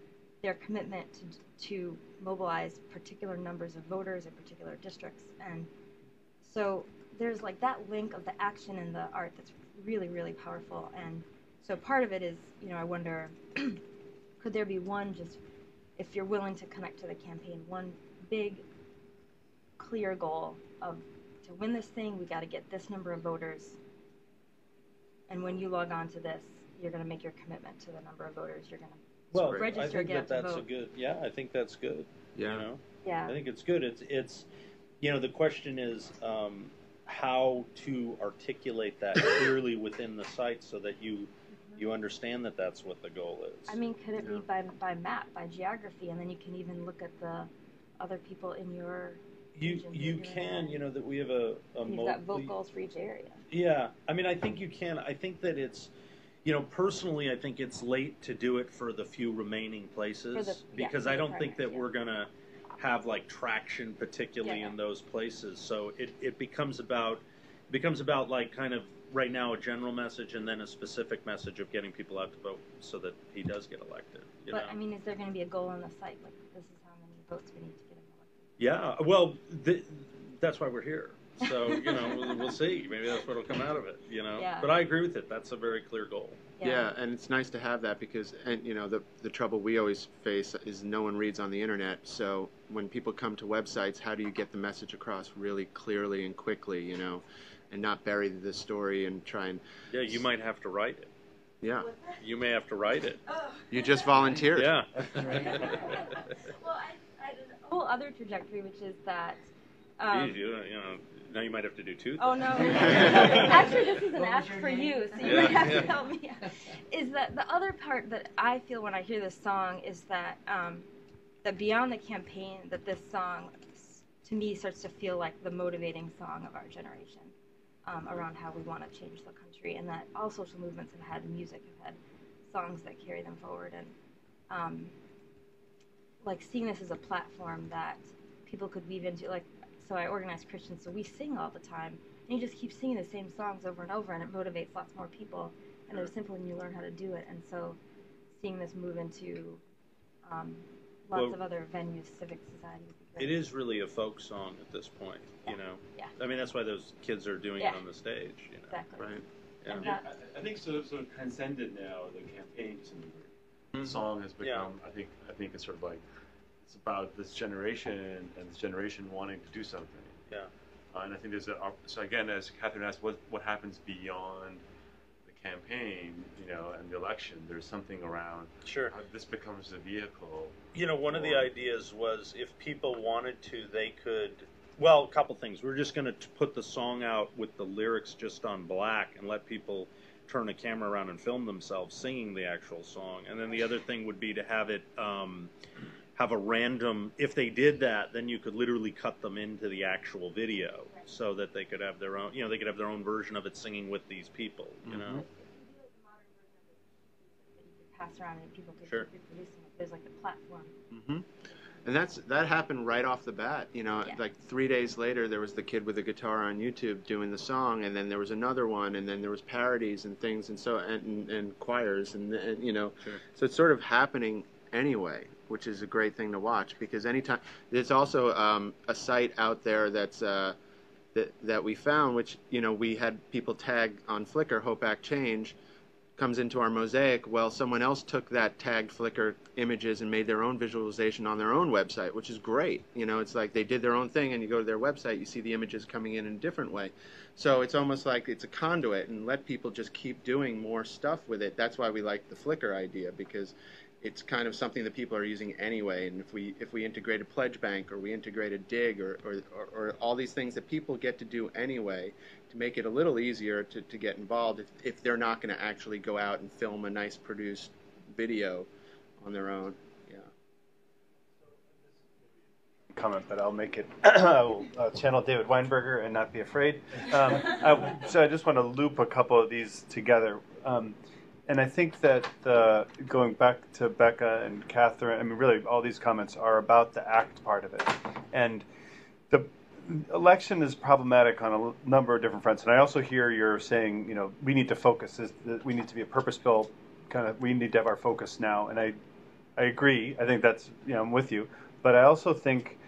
their commitment to, to mobilize particular numbers of voters in particular districts. And so there's like that link of the action and the art that's really, really powerful. And so part of it is, you know, I wonder, could there be one just, if you're willing to connect to the campaign, one big, clear goal of to win this thing, we got to get this number of voters. And when you log on to this, you're going to make your commitment to the number of voters you're going to Well, register, I think get that that's a vote. good. Yeah, I think that's good. Yeah. You know. Yeah. I think it's good. It's it's, you know, the question is um, how to articulate that clearly within the site so that you you understand that that's what the goal is. I mean, could it be by, by map, by geography, and then you can even look at the other people in your You you can, you know, that we have a, a You've mo- got vote goals for each area. Yeah, I mean, I think you can. I think that it's, you know, personally, I think it's late to do it for the few remaining places the- because for I don't think that primaries, we're gonna have like traction, particularly Yeah, yeah. in those places. So it, it becomes about becomes about like kind of right now a general message and then a specific message of getting people out to vote so that he does get elected. You But know? I mean, is there going to be a goal on the site? Like, this is how many votes we need to get him elected? Yeah, well, th- that's why we're here. So you know, we'll, we'll see. Maybe that's what'll come out of it. You know, Yeah. but I agree with it. That's a very clear goal. Yeah. and it's nice to have that because, and you know, the the trouble we always face is no one reads on the internet. So when people come to websites, how do you get the message across really clearly and quickly? You know, and not bury the story and try and. Yeah, you might have to write it. Yeah, You may have to write it. you just volunteered. Yeah. Well, I, I did a whole other trajectory, which is that. Um, Geez, you, you know, now you might have to do two. Oh no! Actually, this is an ask for you, so you Yeah, might have yeah. to help me. out. Is that the other part that I feel when I hear this song is that um, that beyond the campaign, that this song to me starts to feel like the motivating song of our generation. um, around how we want to change the country, and that all social movements have had music, have had songs that carry them forward, and um, like seeing this as a platform that people could weave into. Like, so I organize Christians, so we sing all the time, and you just keep singing the same songs over and over, and it motivates lots more people. And they're simple, and you learn how to do it. And so, seeing this move into um, lots Well- of other venues, civic society. would be great. It is really a folk song at this point, you know. Yeah. I mean, that's why those kids are doing Yeah. it on the stage. You know? Exactly. Right. And Yeah. that- I, I think so. Sort of transcended now the campaign to some degree. Mm-hmm. The song has become. I think. I think it's sort of like it's about this generation and this generation wanting to do something. Yeah. Uh, and I think there's a so again, as Catherine asked, what what happens beyond the campaign, you know, and the election? There's something around. Sure. How this becomes a vehicle. You know, one of the ideas was if people wanted to, they could. Well, a couple things. We're just going to put the song out with the lyrics just on black and let people turn a camera around and film themselves singing the actual song. And then the other thing would be to have it um, have a random. If they did that, then you could literally cut them into the actual video so that they could have their own. You know, they could have their own version of it singing with these people. You know. pass around and people could Sure. reproduce it. There's like the platform. mm-hmm. And that's that happened right off the bat. You know, Yeah. like three days later, there was the kid with the guitar on YouTube doing the song, and then there was another one, and then there was parodies and things, and so and, and, and choirs, and, and you know, Sure. so it's sort of happening anyway, which is a great thing to watch because anytime there's also um, a site out there that's. Uh, that, that we found, which you know we had people tag on Flickr, Hope Act Change, comes into our mosaic. Well, someone else took that tagged Flickr images and made their own visualization on their own website, which is great. You know, it's like they did their own thing, and you go to their website, you see the images coming in in a different way. So it's almost like it's a conduit, and let people just keep doing more stuff with it. That's why we like the Flickr idea because it's kind of something that people are using anyway. And if we if we integrate a pledge bank or we integrate a Digg or or, or, all these things that people get to do anyway to make it a little easier to, to get involved if, if they're not going to actually go out and film a nice produced video on their own. Yeah. comment, but I'll make it. I will uh, channel David Weinberger and not be afraid. Um, I, so I just want to loop a couple of these together. Um, and I think that going back to Becca and Catherine, I mean, really, all these comments are about the act part of it. And the election is problematic on a number of different fronts. And I also hear you're saying, you know, we need to focus. We need to be a purpose-built kind of. We need to have our focus now. And I, I agree. I think that's, you know, I'm with you. But I also think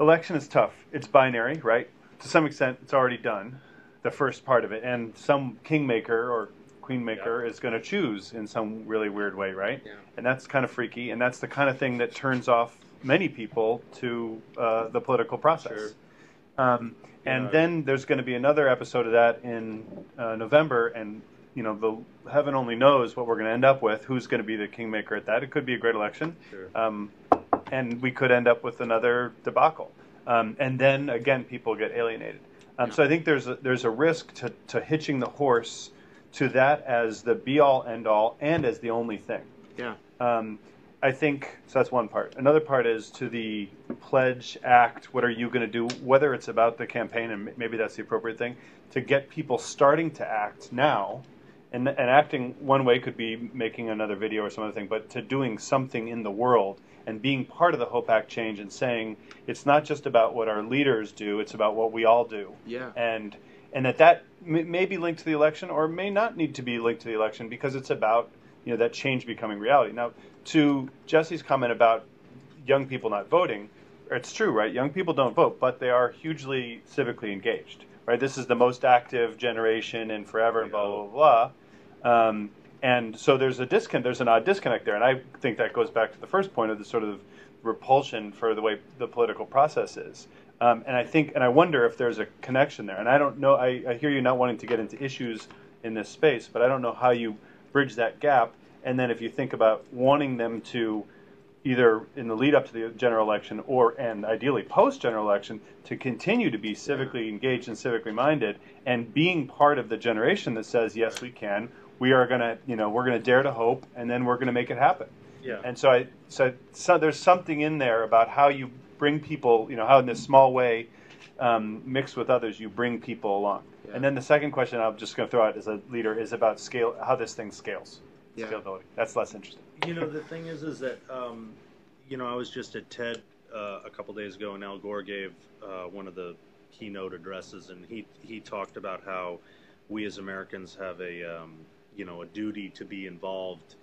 election is tough. It's binary, right? To some extent, it's already done, the first part of it, and some kingmaker or queenmaker is going to choose in some really weird way, right? Yeah. And that's kind of freaky, and that's the kind of thing that turns off many people to uh, the political process. Um, and Yeah. then there's going to be another episode of that in uh, November, and you know, the heaven only knows what we're going to end up with. Who's going to be the kingmaker at that? It could be a great election, Sure. um, and we could end up with another debacle. Um, and then again, people get alienated. Um, So I think there's a, there's a risk to, to hitching the horse to that as the be all end all and as the only thing. Yeah. Um, I think so. That's one part. Another part is to the pledge act. What are you going to do? Whether it's about the campaign, and maybe that's the appropriate thing, to get people starting to act now. And, and acting one way could be making another video or some other thing, but to doing something in the world and being part of the Hope Act change and saying it's not just about what our leaders do; it's about what we all do Yeah. and and that that may, be linked to the election or may not need to be linked to the election because it's about you know that change becoming reality. Now, to Jesse's comment about young people not voting, it's true, right? Young people don't vote, but they are hugely civically engaged, right? This is the most active generation in forever, and blah blah blah. blah. Um, and so there's a disconnect. There's an odd disconnect there, and I think that goes back to the first point of the sort of repulsion for the way the political process is. Um, and I think, and I wonder if there's a connection there. And I don't know. I, I hear you not wanting to get into issues in this space, but I don't know how you bridge that gap. And then if you think about wanting them to either in the lead up to the general election or and ideally post general election to continue to be civically engaged and civically minded and being part of the generation that says yes we can we are going to you know we're going to dare to hope and then we're going to make it happen Yeah. and so I so, so there's something in there about how you bring people, you know, how in this small way um, mixed with others, you bring people along. And then the second question I'm just going to throw out as a leader is about scale, how this thing scales, Yeah. scalability. That's less interesting. You know, the thing is, is that um, you know, I was just at TED uh, a couple days ago, and Al Gore gave uh, one of the keynote addresses, and he he talked about how we as Americans have a um, you know a duty to be involved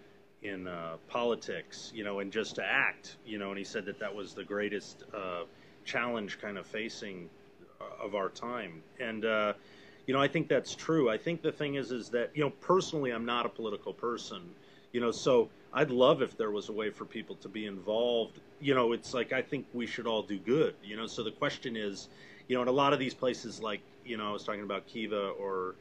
in uh, politics, you know, and just to act, you know, and he said that that was the greatest uh, challenge kind of facing uh, of our time, and. Uh, you know, I think that's true. I think the thing is, is that you know, personally, I'm not a political person. You know, so I'd love if there was a way for people to be involved. You know, it's like I think we should all do good. You know, so the question is, you know, in a lot of these places, like you know, I was talking about Kiva or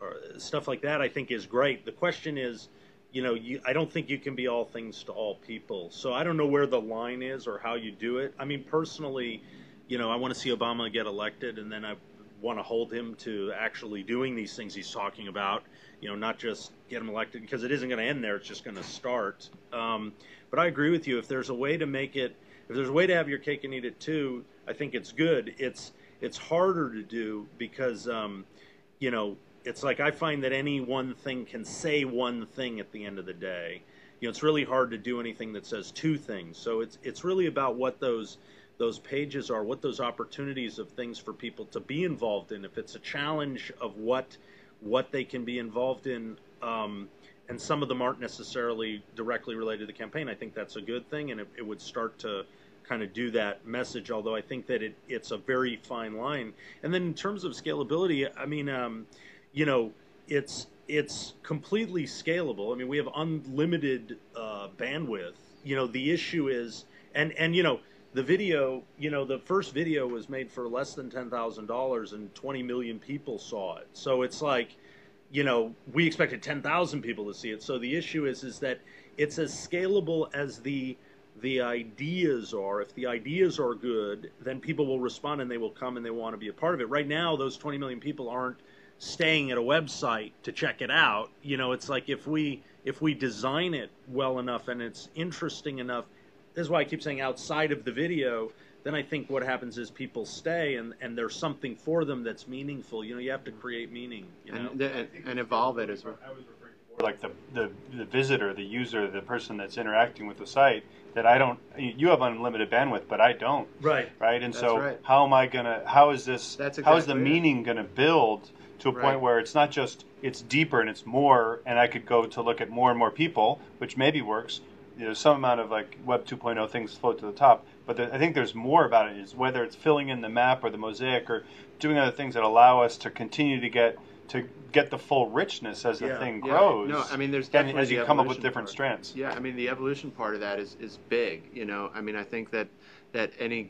or stuff like that, I think is great. The question is, you know, you, I don't think you can be all things to all people. So I don't know where the line is or how you do it. I mean, personally, you know, I want to see Obama get elected, and then I want to hold him to actually doing these things he's talking about. You know, not just get him elected because it isn't going to end there; it's just going to start. Um, but I agree with you. If there's a way to make it, if there's a way to have your cake and eat it too, I think it's good. It's it's harder to do because um, you know it's like I find that any one thing can say one thing at the end of the day. You know, it's really hard to do anything that says two things. So it's it's really about what those those pages are, what those opportunities of things for people to be involved in. If it's a challenge of what what they can be involved in, um, and some of them aren't necessarily directly related to the campaign, I think that's a good thing, and it, it would start to kind of do that message. Although I think that it, it's a very fine line. And then in terms of scalability, I mean, um, you know, it's it's completely scalable. I mean, we have unlimited uh, bandwidth. You know, the issue is, and and you know, the video, you know, the first video was made for less than ten thousand dollars, and twenty million people saw it. So it's like, you know, we expected ten thousand people to see it. So the issue is, is that it's as scalable as the the ideas are. If the ideas are good, then people will respond and they will come and they want to be a part of it. Right now, those twenty million people aren't staying at a website to check it out. You know, it's like if we if we design it well enough and it's interesting enough. This is why I keep saying outside of the video. Then I think what happens is people stay and, and there's something for them that's meaningful. You know, you have to create meaning. You know, and, and, and evolve it as well. like the, the, the visitor, the user, the person that's interacting with the site, that I don't, you have unlimited bandwidth, but I don't. Right. Right. And That's so right. how am I going to, how is this, That's exactly how is the exactly it. meaning going to build to a Right. point where it's not just, it's deeper and it's more, and I could go to look at more and more people, which maybe works. There's some amount of like Web 2.0 things float to the top, but the, I think there's more about it. Is whether it's filling in the map or the mosaic or doing other things that allow us to continue to get to get the full richness as the Yeah. thing Yeah, grows. No, I mean, there's and definitely as you come up with different part. strands. Yeah, I mean, the evolution part of that is is big. You know, I mean, I think that that any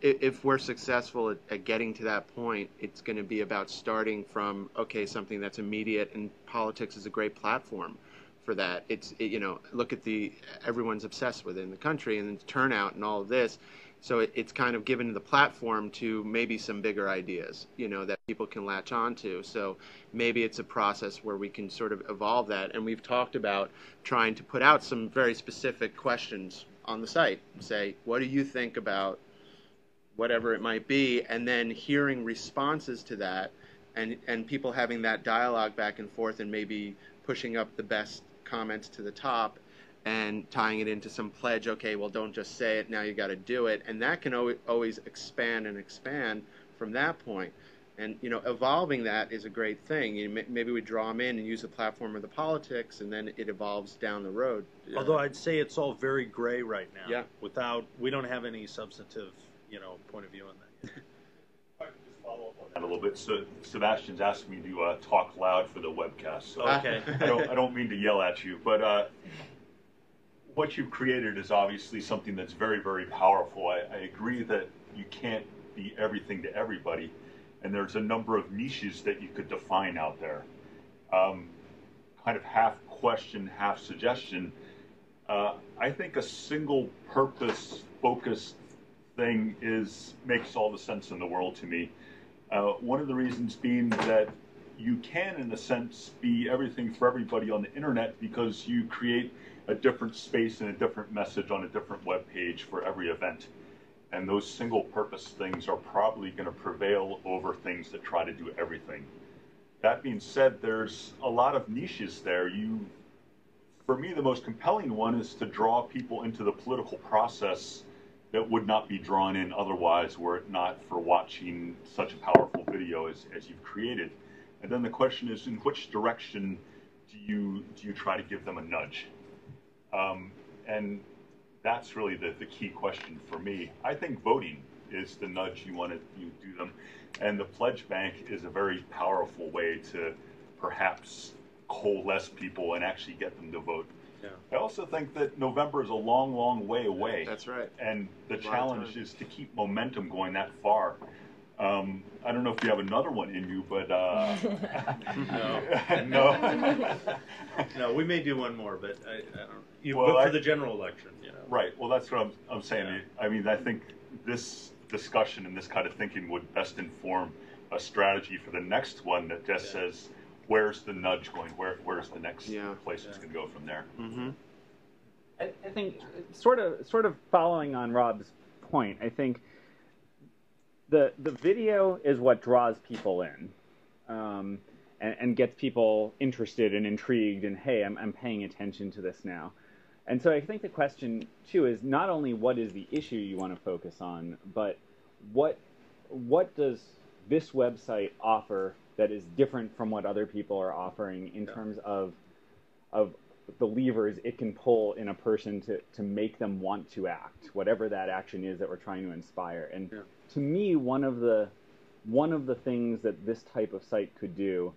if we're successful at, at getting to that point, it's going to be about starting from okay, something that's immediate, and politics is a great platform for that. It's it, you know, look at the everyone's obsessed with it in the country, and the turnout and all of this. So it, it's kind of given the platform to maybe some bigger ideas, you know, that people can latch onto. So maybe it's a process where we can sort of evolve that. And we've talked about trying to put out some very specific questions on the site. Say, what do you think about whatever it might be? And then hearing responses to that and, and people having that dialogue back and forth and maybe pushing up the best comments to the top and tying it into some pledge. Okay, well, don't just say it. Now you got to do it, and that can al- always expand and expand from that point. And you know, evolving that is a great thing. You know, maybe we draw them in and use the platform of the politics, and then it evolves down the road. Although I'd say it's all very gray right now. Yeah. Without, we don't have any substantive, you know, point of view on that. that a little bit. So Sebastian's asked me to uh, talk loud for the webcast. So Okay. I don't I don't mean to yell at you, but uh, what you've created is obviously something that's very very powerful. I, I agree that you can't be everything to everybody, and there's a number of niches that you could define out there. Um, kind of half question, half suggestion. Uh, I think a single purpose focused thing is makes all the sense in the world to me. Uh, one of the reasons being that you can, in a sense, be everything for everybody on the internet because you create a different space and a different message on a different web page for every event. And those single purpose things are probably going to prevail over things that try to do everything. That being said, there's a lot of niches there. You, for me, the most compelling one is to draw people into the political process that would not be drawn in otherwise were it not for watching such a powerful video as, as you've created. And then the question is, in which direction do you do you try to give them a nudge? Um, and that's really the, the key question for me. I think voting is the nudge you want to you do them, and the pledge bank is a very powerful way to perhaps coalesce people and actually get them to vote. Yeah. I also think that November is a long, long way away. That's right. And the A lot of challenge is to keep momentum going that far. Um, I don't know if you have another one in you, but uh, No. no. no, we may do one more, but I, I don't. You Well, but for I- the general election, you know. Right. Well, that's what I'm, I'm saying. I mean, I think this discussion and this kind of thinking would best inform a strategy for the next one that just says, where's the nudge going? Where, where's the next place it's going to go from there? Mm-hmm. I, I think sort of sort of following on Rob's point, I think the the video is what draws people in, um, and, and gets people interested and intrigued, and hey, I'm I'm paying attention to this now. And so I think the question too is not only what is the issue you want to focus on, but what what does this website offer that is different from what other people are offering in terms of of the levers it can pull in a person to, to make them want to act, whatever that action is that we're trying to inspire. And to me, one of the one of the things that this type of site could do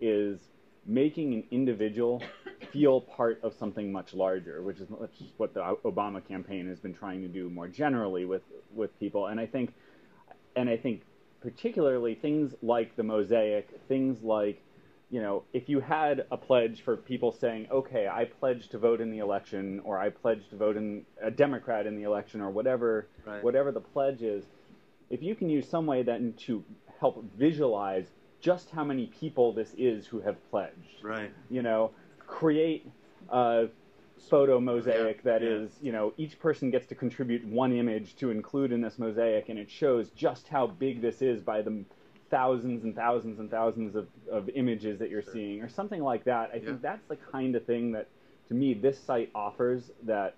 is making an individual feel part of something much larger, which is which is what the Obama campaign has been trying to do more generally with with people. And I think and I think particularly things like the mosaic, things like you know, if you had a pledge for people saying, okay, I pledge to vote in the election, or I pledge to vote in a Democrat in the election, or whatever, Right. whatever the pledge is, if you can use some way then to help visualize just how many people this is who have pledged, Right. you know, create a photo mosaic that is, you know, each person gets to contribute one image to include in this mosaic, and it shows just how big this is by the thousands and thousands and thousands of, of images that you're seeing, or something like that. I think that's the kind of thing that, to me, this site offers that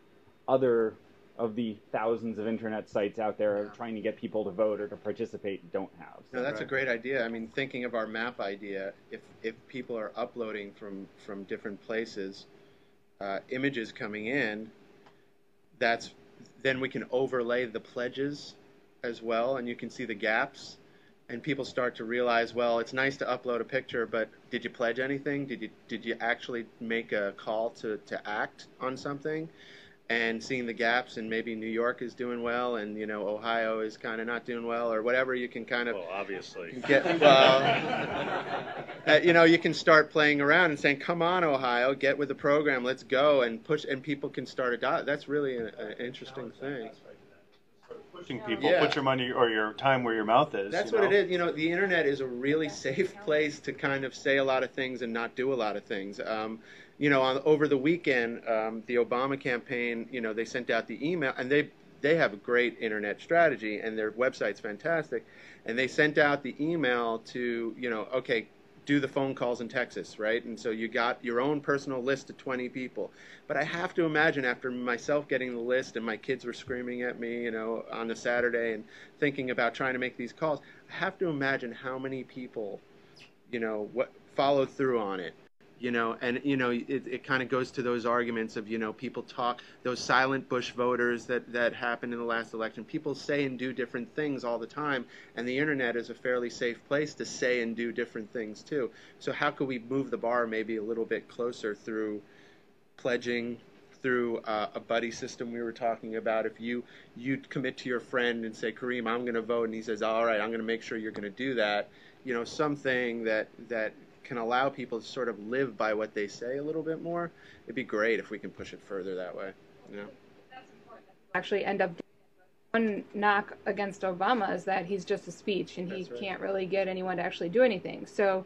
other of the thousands of internet sites out there trying to get people to vote or to participate don't have. No, that's a great idea. I mean, thinking of our map idea, if if people are uploading from from different places, uh, images coming in, that's then we can overlay the pledges as well, and you can see the gaps, and people start to realize, well, it's nice to upload a picture, but did you pledge anything? Did you did you actually make a call to to act on something? And seeing the gaps and maybe New York is doing well and you know Ohio is kind of not doing well or whatever you can kind of Well, obviously. get well uh, you know you can start playing around and saying come on Ohio get with the program let's go and push and people can start a dot that's really an interesting thing Pushing people, Yeah. put your money or your time where your mouth is. That's you what know? it is. You know, the internet is a really safe place to kind of say a lot of things and not do a lot of things. Um, you know, on, over the weekend, um, the Obama campaign, you know, they sent out the email, and they they have a great internet strategy, and their website's fantastic. And they sent out the email to, you know, okay, do the phone calls in Texas, right? And so you got your own personal list of 20 people. But I have to imagine after myself getting the list and my kids were screaming at me, you know, on a Saturday and thinking about trying to make these calls, I have to imagine how many people, you know, what followed through on it. You know, and you know, it, it kind of goes to those arguments of you know people talk those silent Bush voters that that happened in the last election. People say and do different things all the time, and the internet is a fairly safe place to say and do different things too. So how could we move the bar maybe a little bit closer through pledging through uh, a buddy system we were talking about. If you you commit to your friend and say, Kareem, I'm going to vote, and he says, All right, I'm going to make sure you're going to do that. You know, something that that can allow people to sort of live by what they say a little bit more. It'd be great if we can push it further that way. You know. actually end up one knock against Obama is that he's just a speech and he right. can't really get anyone to actually do anything. So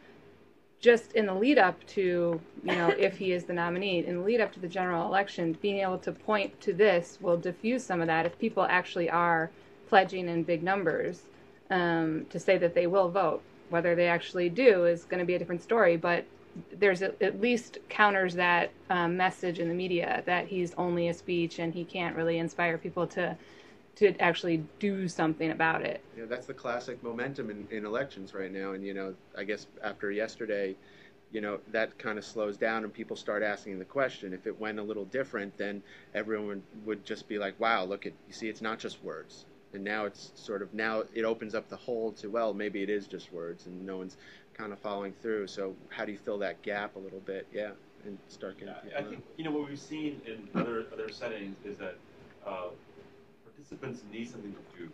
just in the lead up to, you know, if he is the nominee, in the lead up to the general election, being able to point to this will diffuse some of that if people actually are pledging in big numbers um, to say that they will vote. Whether they actually do is going to be a different story, but there's at, at least counters that um, message in the media that he's only a speech and he can't really inspire people to to actually do something about it. Know, that's the classic momentum in, in elections right now. And, you know, I guess after yesterday, you know, that kind of slows down and people start asking the question. If it went a little different, then everyone would just be like, wow, look at, you see, it's not just words. And now it's sort of, now it opens up the hole to, well, maybe it is just words and no one's kind of following through. So how do you fill that gap a little bit? Yeah. And start getting people I out. think you know what we've seen in other other settings is that uh, participants need something to do,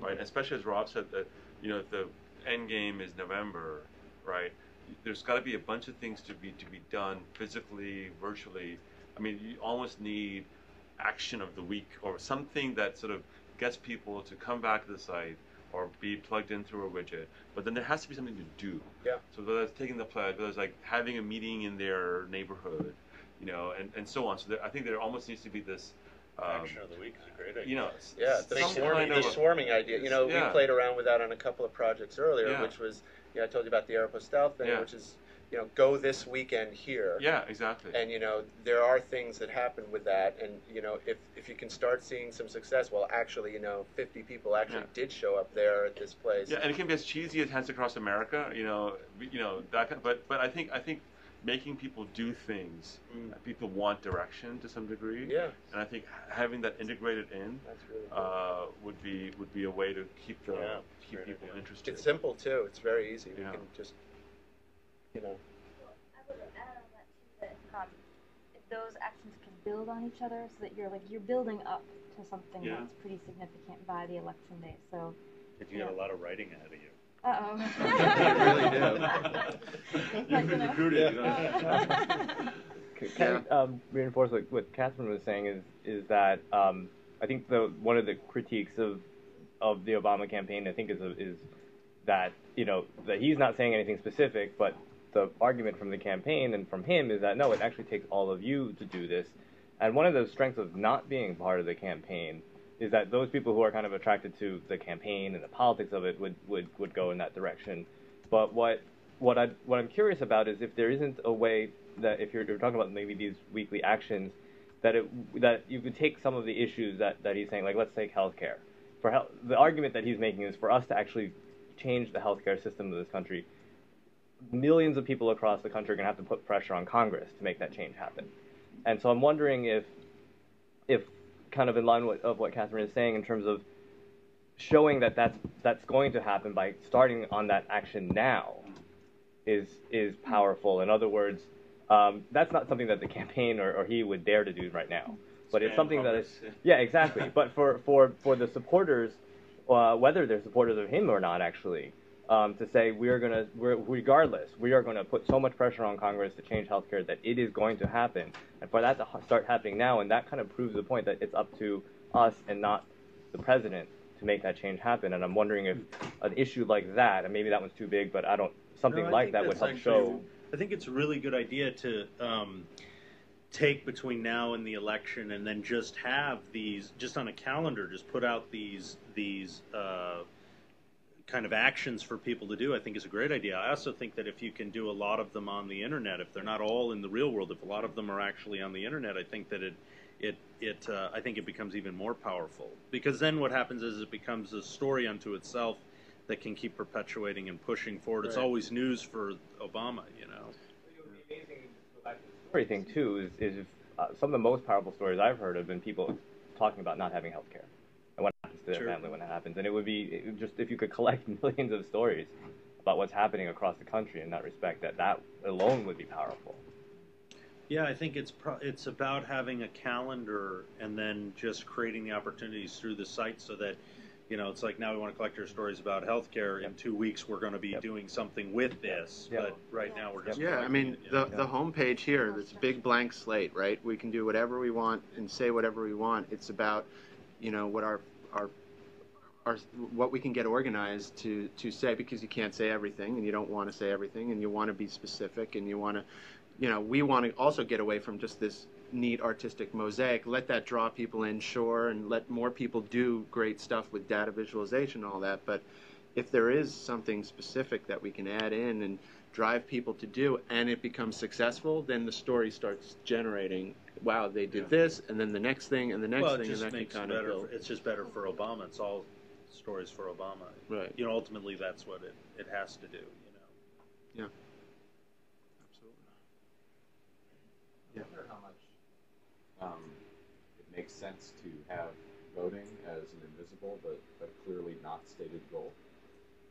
right? Especially as Rob said that you know if the end game is November, right? There's got to be a bunch of things to be to be done physically, virtually. I mean, you almost need action of the week or something that sort of gets people to come back to the site or be plugged in through a widget. But then there has to be something to do. Yeah. So whether it's taking the pledge, whether it's like having a meeting in their neighborhood, you know, and, and so on. So there, I think there almost needs to be this. Um, Action of the week is a great idea. You know, Yeah, the swarming, kind the swarming idea. You know, Yeah. we played around with that on a couple of projects earlier, Yeah. which was, you know, I told you about the Aeropostale thing, Yeah. which is, you know, go this weekend here. Yeah, exactly. And you know, there are things that happen with that, and you know, if if you can start seeing some success, well, actually, you know, 50 people actually Yeah. did show up there at this place. Yeah, and it can be as cheesy as Hands Across America, you know, you know that. Kind but but I think I think making people do things, uh, people want direction to some degree. Mm. Yeah. And I think having that integrated in That's really uh, would be would be a way to keep the Yeah, keep people interested. It's simple too. It's very easy. Yeah. We can just, you know. I would add on that too that um, if those actions can build on each other, so that you're like you're building up to something Yeah. that's pretty significant by the election day. So, If you got a lot of writing ahead of you. uh oh. You've been recruited. you know. Can I um, reinforce what, what Catherine was saying is is that um, I think the one of the critiques of of the Obama campaign I think is is that you know that he's not saying anything specific, but the argument from the campaign and from him is that no, it actually takes all of you to do this. And one of the strengths of not being part of the campaign is that those people who are kind of attracted to the campaign and the politics of it would, would, would go in that direction. But what what I what I'm curious about is if there isn't a way that if you're, you're talking about maybe these weekly actions, that it that you could take some of the issues that, that he's saying, like let's take healthcare. For the argument that he's making is for us to actually change the healthcare system of this country. Millions of people across the country are going to have to put pressure on Congress to make that change happen. And so I'm wondering if if kind of in line with of what Catherine is saying in terms of showing that that's that's going to happen by starting on that action now is is powerful. In other words, um, that's not something that the campaign or, or he would dare to do right now. But it's something that is yeah exactly. but for for for the supporters, uh, whether they're supporters of him or not, actually. Um, to say we're gonna, regardless, we are gonna put so much pressure on Congress to change healthcare that it is going to happen, and for that to start happening now, and that kind of proves the point that it's up to us and not the president to make that change happen. And I'm wondering if an issue like that, and maybe that one's too big, but I don't, something No, I like that would help actually- show. I think it's a really good idea to um, take between now and the election, and then just have these just on a calendar. Just put out these these uh, kind of actions for people to do. I think is a great idea. I also think that if you can do a lot of them on the internet, if they're not all in the real world, if a lot of them are actually on the internet, I think that it it it uh, I think it becomes even more powerful because then what happens is it becomes a story unto itself that can keep perpetuating and pushing forward. It's always news for Obama, you know. story thing too is, is uh, some of the most powerful stories I've heard have been people talking about not having health care and what happens to their Sure. family when it happens. And it would be it just if you could collect millions of stories about what's happening across the country in that respect, that that alone would be powerful. Yeah, I think it's pro- it's about having a calendar and then just creating the opportunities through the site so that you know it's like now we want to collect your stories about healthcare. In two weeks, we're going to be doing something with this, Yep. but right now we're just Yeah, I mean, it, the, the homepage here, oh, this big blank slate, right? We can do whatever we want and say whatever we want. It's about, you know, what our, our, our, what we can get organized to, to say, because you can't say everything and you don't want to say everything and you want to be specific and you want to, you know, we want to also get away from just this neat artistic mosaic. Let that draw people in, sure, and let more people do great stuff with data visualization and all that. But if there is something specific that we can add in and drive people to do, and it becomes successful, then the story starts generating. Wow, they did this, and then the next thing, and the next well, thing, it just and that makes can it kind of better, build. it's just better for Obama. It's all stories for Obama. Right. You know, ultimately, that's what it, it has to do. You know. Yeah. Absolutely. I wonder how much um, it makes sense to have voting as an invisible but, but clearly not stated goal.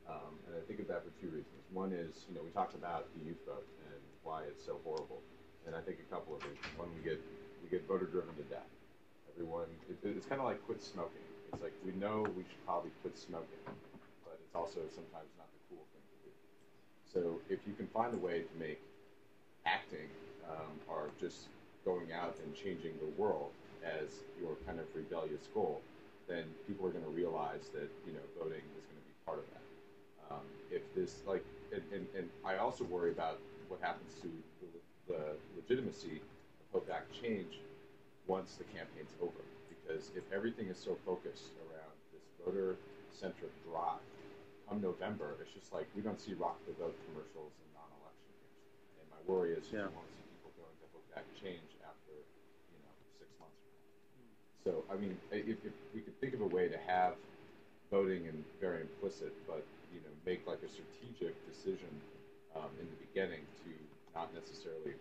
Um, and I think of that for two reasons. One is, you know, we talked about the youth vote and why it's so horrible. And I think a couple of reasons. One, we get we get voter driven to death. Everyone, it, it's kind of like quit smoking. It's like we know we should probably quit smoking, but it's also sometimes not the cool thing to do. So if you can find a way to make acting um, or just going out and changing the world as your kind of rebellious goal, then people are going to realize that you know voting is going to be part of that. Um, if this like, and, and, and I also worry about what happens to the, the legitimacy of Hope Act change once the campaign's over. Because if everything is so focused around this voter-centric drive, come November, it's just like we don't see rock the vote commercials in non-election years. And my worry is Yeah. you want to see people going to change after you know six months from now. So I mean, if, if we could think of a way to have voting and very implicit, but you know, make like a strategic decision um, in the beginning to not necessarily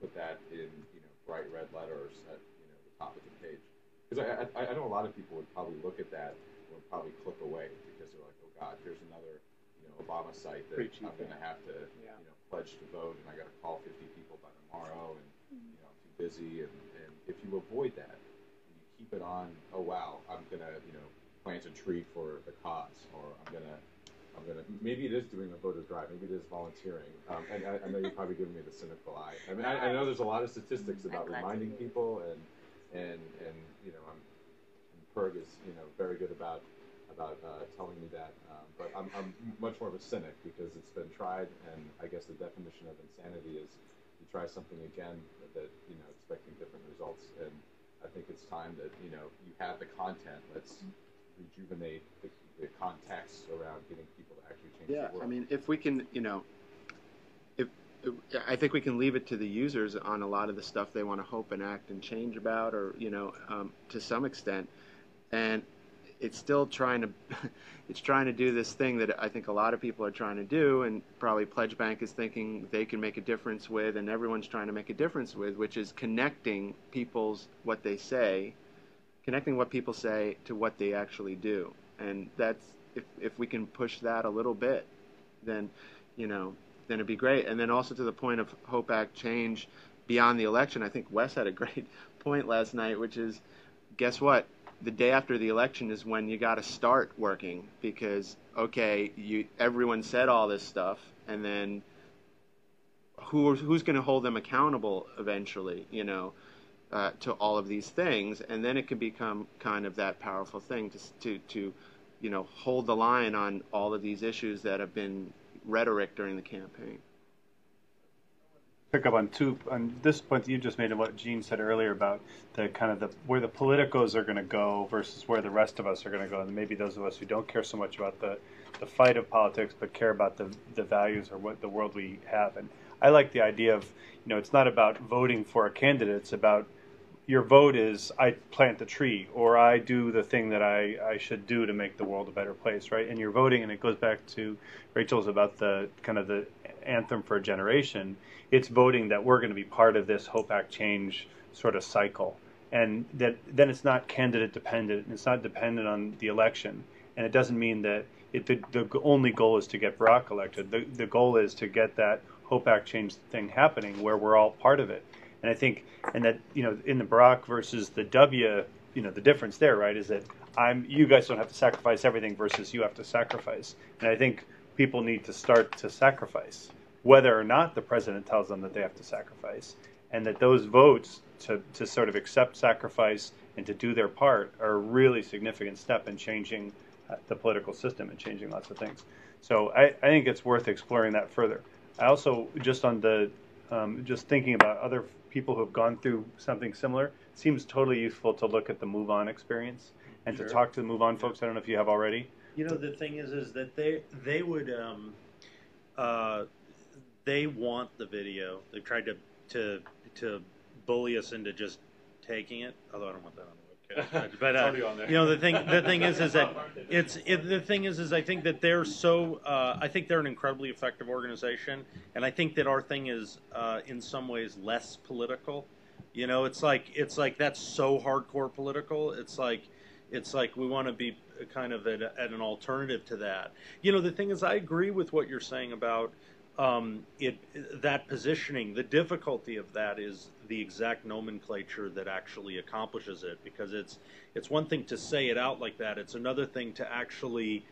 put that in you know bright red letters at you know the top of the page. Because I, I, I know a lot of people would probably look at that and would probably click away because they're like, oh God, here's another you know Obama site that Preachy I'm going to have to you know pledge to vote and I got to call 50 people by tomorrow and mm-hmm. you know I'm too busy. And, and if you avoid that and you keep it on, oh wow, I'm gonna you know plant a tree for the cause or I'm gonna I'm gonna maybe it is doing a voter drive, maybe it is volunteering. Um, and I, I know you're probably giving me the cynical eye. I mean, I, I know there's a lot of statistics about reminding people, and and and you know, I'm and Perg is you know very good about about uh, telling me that. Um, but I'm I'm much more of a cynic because it's been tried, and I guess the definition of insanity is you try something again that you know expecting different results. And I think it's time that you know you have the content. Let's rejuvenate the, the context around getting people to actually change Yeah, the world. I mean, if we can, you know, if I think we can leave it to the users on a lot of the stuff they want to hope and act and change about, or you know, um, to some extent, and it's still trying to, it's trying to do this thing that I think a lot of people are trying to do, and probably PledgeBank is thinking they can make a difference with, and everyone's trying to make a difference with, which is connecting people's what they say, connecting what people say to what they actually do, and that's if if we can push that a little bit, then you know then it'd be great. And then also to the point of Hope Act change beyond the election, I think Wes had a great point last night, which is guess what? The day after the election is when you got to start working because okay, you everyone said all this stuff, and then who who's going to hold them accountable eventually? You know. Uh, to all of these things, and then it can become kind of that powerful thing to to to, you know, hold the line on all of these issues that have been rhetoric during the campaign. pick up on two on this point that you just made and what Gene said earlier about the kind of the where the politicos are going to go versus where the rest of us are going to go, and maybe those of us who don't care so much about the the fight of politics but care about the the values or what the world we have. And I like the idea of you know it's not about voting for a candidate; it's about your vote is I plant the tree or I do the thing that I, I should do to make the world a better place, right? And you're voting, and it goes back to Rachel's about the kind of the anthem for a generation. It's voting that we're going to be part of this Hope Act change sort of cycle, and that then it's not candidate dependent. It's not dependent on the election, and it doesn't mean that it, the, the only goal is to get Barack elected. The, the goal is to get that Hope Act change thing happening where we're all part of it. And I think, and that you know, in the Barack versus the W, you know, the difference there, right, is that I'm you guys don't have to sacrifice everything versus you have to sacrifice. And I think people need to start to sacrifice, whether or not the president tells them that they have to sacrifice, and that those votes to to sort of accept sacrifice and to do their part are a really significant step in changing uh, the political system and changing lots of things. So I, I think it's worth exploring that further. I also just on the um, just thinking about other people who have gone through something similar, it seems totally useful to look at the MoveOn experience and Sure. to talk to the MoveOn folks. I don't know if you have already. You know, the thing is, is that they they would um, uh, they want the video. They've tried to to to bully us into just taking it. Although I don't want that on But uh, you know, the thing the thing is, is that it's it, the thing is, is I think that they're so. Uh, I think they're an incredibly effective organization, and I think that our thing is uh, in some ways less political. You know, it's like it's like that's so hardcore political. It's like it's like we want to be kind of at, at an alternative to that. You know, the thing is, I agree with what you're saying about um, it that positioning. The difficulty of that is the exact nomenclature that actually accomplishes it, because it's it's one thing to say it out like that. It's another thing to actually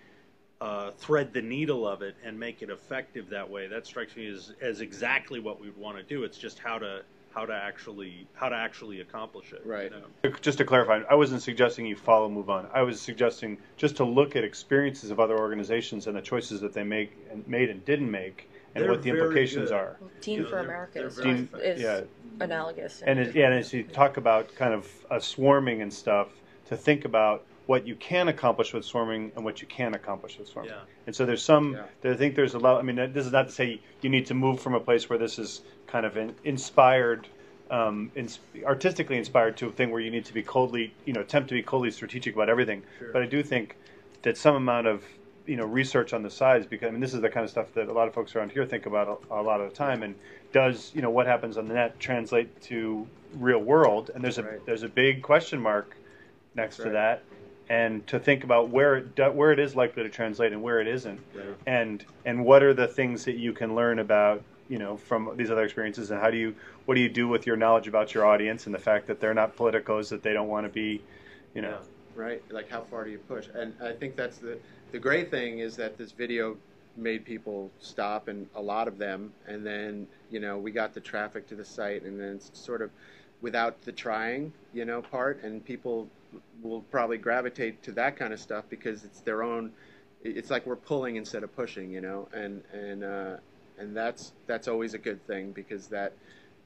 uh, thread the needle of it and make it effective that way. That strikes me as as exactly what we would want to do. It's just how to how to actually how to actually accomplish it. Right. Just to clarify, I wasn't suggesting you follow MoveOn. I was suggesting just to look at experiences of other organizations and the choices that they make and made and didn't make, and They're what the very implications good. are. Teach for America is, Teen- is yeah. analogous. And as, yeah, and as you talk about kind of uh, swarming and stuff, to think about what you can accomplish with swarming and what you can't accomplish with swarming. Yeah. And so there's some. There, I think there's a lot. I mean, this is not to say you need to move from a place where this is kind of in, inspired, um, ins- artistically inspired, to a thing where you need to be coldly, you know, attempt to be coldly strategic about everything. Sure. But I do think that some amount of you know research on the sides because I mean this is the kind of stuff that a lot of folks around here think about a, a lot of the time and does you know what happens on the net translate to real world and there's a there's a big question mark next to right. that and to think about where it where it is likely to translate and where it isn't Right. and and what are the things that you can learn about you know from these other experiences and how do you what do you do with your knowledge about your audience and the fact that they're not politicos that they don't want to be you know right? Like how far do you push? And I think that's the the great thing is that this video made people stop, and a lot of them, and then you know we got the traffic to the site, and then sort of without the trying, you know, part, and people will probably gravitate to that kind of stuff because it's their own. It's like we're pulling instead of pushing, you know, and and uh, and that's that's always a good thing because that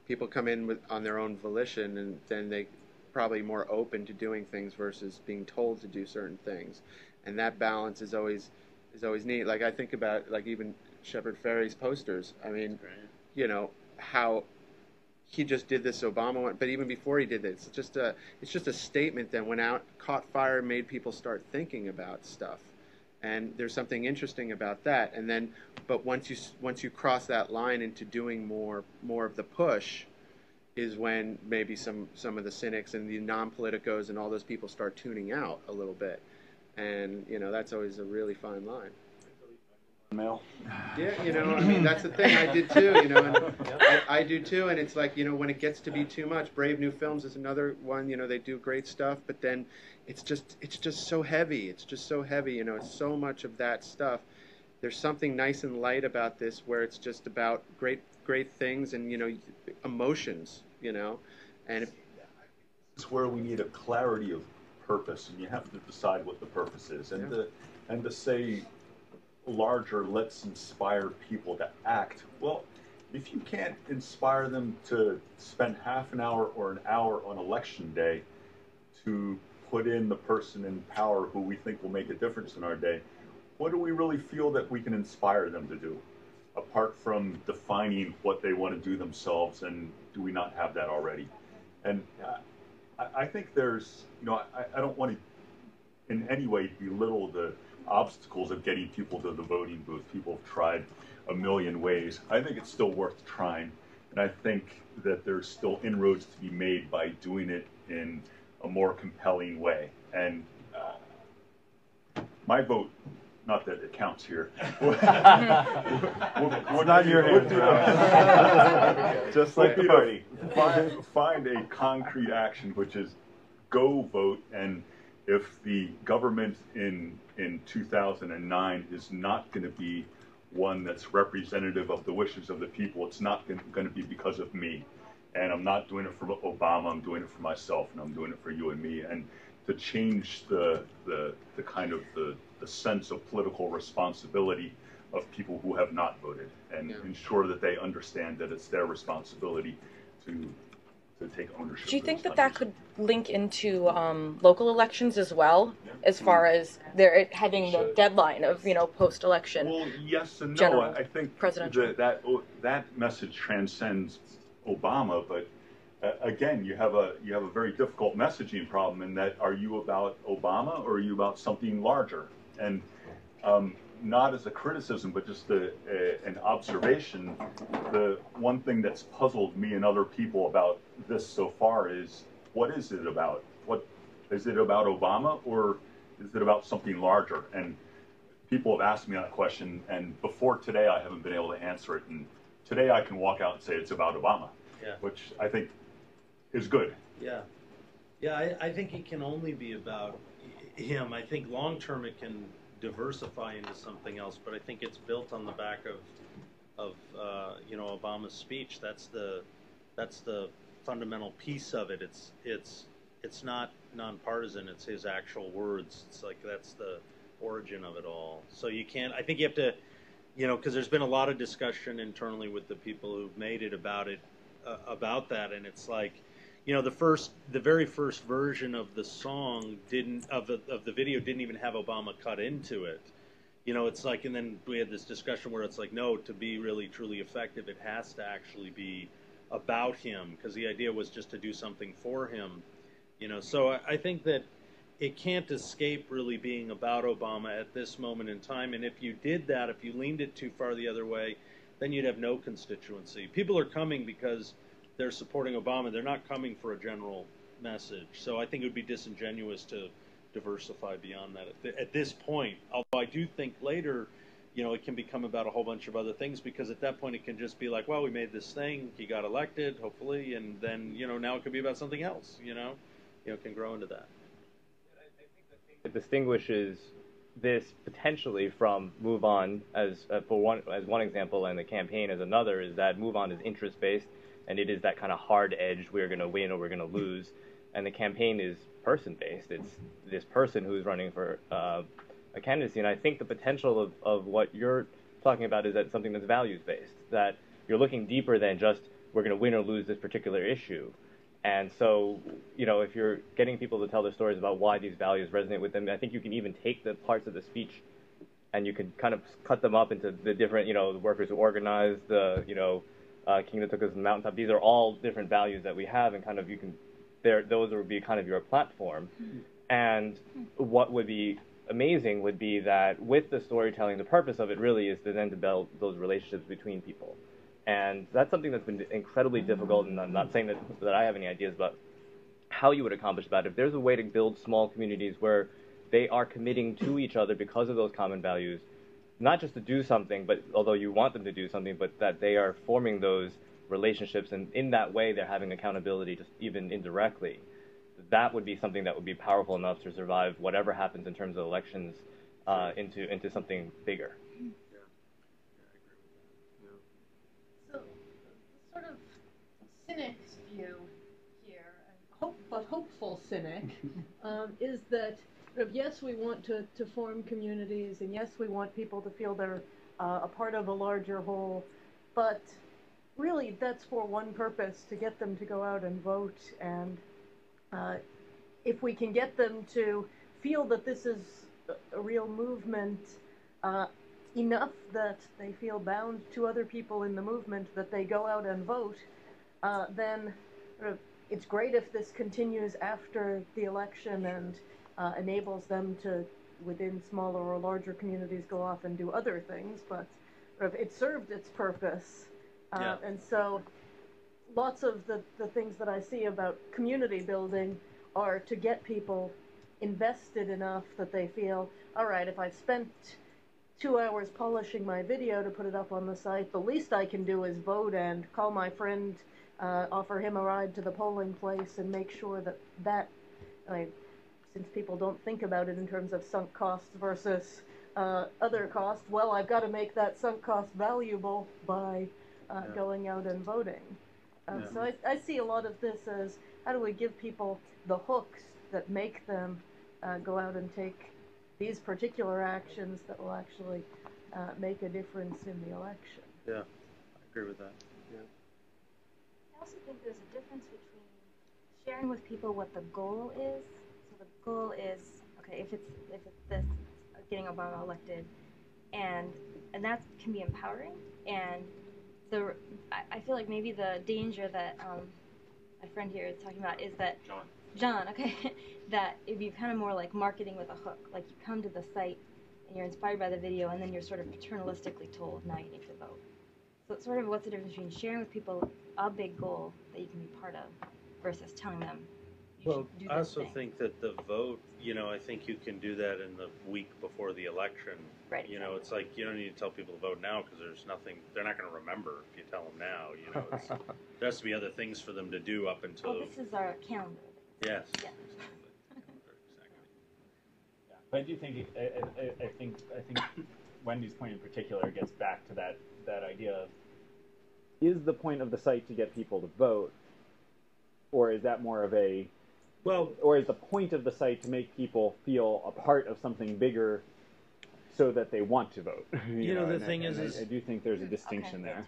people come in with on their own volition, and then they probably more open to doing things versus being told to do certain things, and that balance is always is always neat. Like I think about like even Shepard Fairey's posters. I mean, you know how he just did this Obama one, but even before he did this, it's just a it's just a statement that went out, caught fire, made people start thinking about stuff, and there's something interesting about that. And then, but once you once you cross that line into doing more more of the push, is when maybe some some of the cynics and the non-politicos and all those people start tuning out a little bit, and you know that's always a really fine line. Mail. Yeah, you know, I mean that's the thing. I did too, you know, and I, I do too. And it's like you know when it gets to be too much. Brave New Films is another one. You know, they do great stuff, but then it's just it's just so heavy. It's just so heavy. You know, it's so much of that stuff. There's something nice and light about this, where it's just about great great things and you know emotions. You know, and if, It's where we need a clarity of purpose, and you have to decide what the purpose is, and to and to say larger, let's inspire people to act. Well, if you can't inspire them to spend half an hour or an hour on election day to put in the person in power who we think will make a difference in our day, what do we really feel that we can inspire them to do? Apart from defining what they want to do themselves, and do we not have that already? And uh, I, think there's, you know, I, I don't want to in any way belittle the obstacles of getting people to the voting booth. People have tried a million ways. I think it's still worth trying. And I think that there's still inroads to be made by doing it in a more compelling way. And uh, my vote, not that it counts here. It's not in your hands, Ralph. Just like the party. Find, find a concrete action, which is go vote. And if the government in in 2009 is not going to be one that's representative of the wishes of the people, it's not going to be because of me. And I'm not doing it for Obama. I'm doing it for myself, and I'm doing it for you and me. And to change the the, the kind of the, the sense of political responsibility of people who have not voted and ensure that they understand that it's their responsibility to to take ownership. Do you think those that that could link into um, local elections as well, as far as they're having the deadline of you know post-election? Well, yes and no. general I think presidential. that that oh, that message transcends Obama, but uh, again, you have a you have a very difficult messaging problem in that are you about Obama or are you about something larger? And um, not as a criticism, but just a, a, an observation. The one thing that's puzzled me and other people about this so far is what is it about? What is it about Obama or is it about something larger? And people have asked me that question, and before today, I haven't been able to answer it. And today, I can walk out and say it's about Obama, Yeah. which I think is good. Yeah, yeah. I, I think it can only be about him. I think long term it can diversify into something else, but I think it's built on the back of of uh, you know Obama's speech. That's the that's the fundamental piece of it. It's it's it's not nonpartisan. It's his actual words. It's like that's the origin of it all. So you can't. I think you have to, you know, because there's been a lot of discussion internally with the people who've made it about it uh, about that, and it's like, you know, the first, the very first version of the song didn't of the of the video didn't even have Obama cut into it. You know, it's like, and then we had this discussion where it's like, no, to be really truly effective, it has to actually be about him because the idea was just to do something for him. You know, so I, I think that it can't escape really being about Obama at this moment in time. And if you did that, if you leaned it too far the other way, then you'd have no constituency. People are coming because they're supporting Obama. They're not coming for a general message. So I think it would be disingenuous to diversify beyond that at, th- at this point. Although I do think later, you know, it can become about a whole bunch of other things because at that point it can just be like, well, we made this thing, he got elected, hopefully, and then you know now it could be about something else. You know, you know, it can grow into that. I think that distinguishes this potentially from MoveOn as uh, for one as one example, and the campaign as another is that MoveOn is interest based, and it is that kind of hard edge we're going to win or we're going to lose, and the campaign is person based. It's this person who's running for uh, a candidacy, and I think the potential of, of what you're talking about is that something that's values based, that you're looking deeper than just we're going to win or lose this particular issue. And so, you know, if you're getting people to tell their stories about why these values resonate with them, I think you can even take the parts of the speech and you can kind of cut them up into the different, you know, the workers who organized, the, you know, uh, King that took us to the mountaintop. These are all different values that we have, and kind of you can, there, those would be kind of your platform. And what would be amazing would be that with the storytelling, the purpose of it really is to then to build those relationships between people. And that's something that's been incredibly difficult, and I'm not saying that, that I have any ideas about how you would accomplish that. If there's a way to build small communities where they are committing to each other because of those common values, not just to do something, but although you want them to do something, but that they are forming those relationships, and in that way they're having accountability, just even indirectly. That would be something that would be powerful enough to survive whatever happens in terms of elections uh, into into something bigger. So, sort of cynic's view here, and hope, but hopeful cynic, um, is that sort of, yes, we want to, to form communities, and yes, we want people to feel they're uh, a part of a larger whole, but really that's for one purpose to get them to go out and vote. And uh, if we can get them to feel that this is a, real movement, uh, enough that they feel bound to other people in the movement that they go out and vote, uh, then uh, it's great if this continues after the election and uh, enables them to, within smaller or larger communities, go off and do other things. But it served its purpose. Uh, Yeah. And so lots of the, the things that I see about community building are to get people invested enough that they feel, all right, if I've spent two hours polishing my video to put it up on the site, the least I can do is vote and call my friend, uh, offer him a ride to the polling place, and make sure that that, I mean, since people don't think about it in terms of sunk costs versus uh, other costs, well, I've got to make that sunk cost valuable by uh, Yeah. going out and voting. Uh, Yeah. So I, I see a lot of this as how do we give people the hooks that make them uh, go out and take these particular actions that will actually uh, make a difference in the election. Yeah, I agree with that. I also think there's a difference between sharing with people what the goal is. The goal is okay if it's if it's this getting Obama elected, and and that can be empowering. And the I, I feel like maybe the danger that um, my friend here is talking about is that John. John, okay, that it'd be kind of more like marketing with a hook. Like you come to the site and you're inspired by the video, and then you're sort of paternalistically told, now you need to vote. So it's sort of what's the difference between sharing with people a big goal that you can be part of versus telling them Well, do I this also thing. think that the vote, you know, I think you can do that in the week before the election. Right, You know, it's like you don't need to tell people to vote now because there's nothing. They're not going to remember if you tell them now. You know, it's, there has to be other things for them to do up until. Oh, this is our calendar. yes. Yeah. But I do think I, I, I think I think Wendy's point in particular gets back to that that idea of is the point of the site to get people to vote, or is that more of a well, or is the point of the site to make people feel a part of something bigger, so that they want to vote? You know, the and I- thing and is- I, is- I do think there's a hmm, distinction there.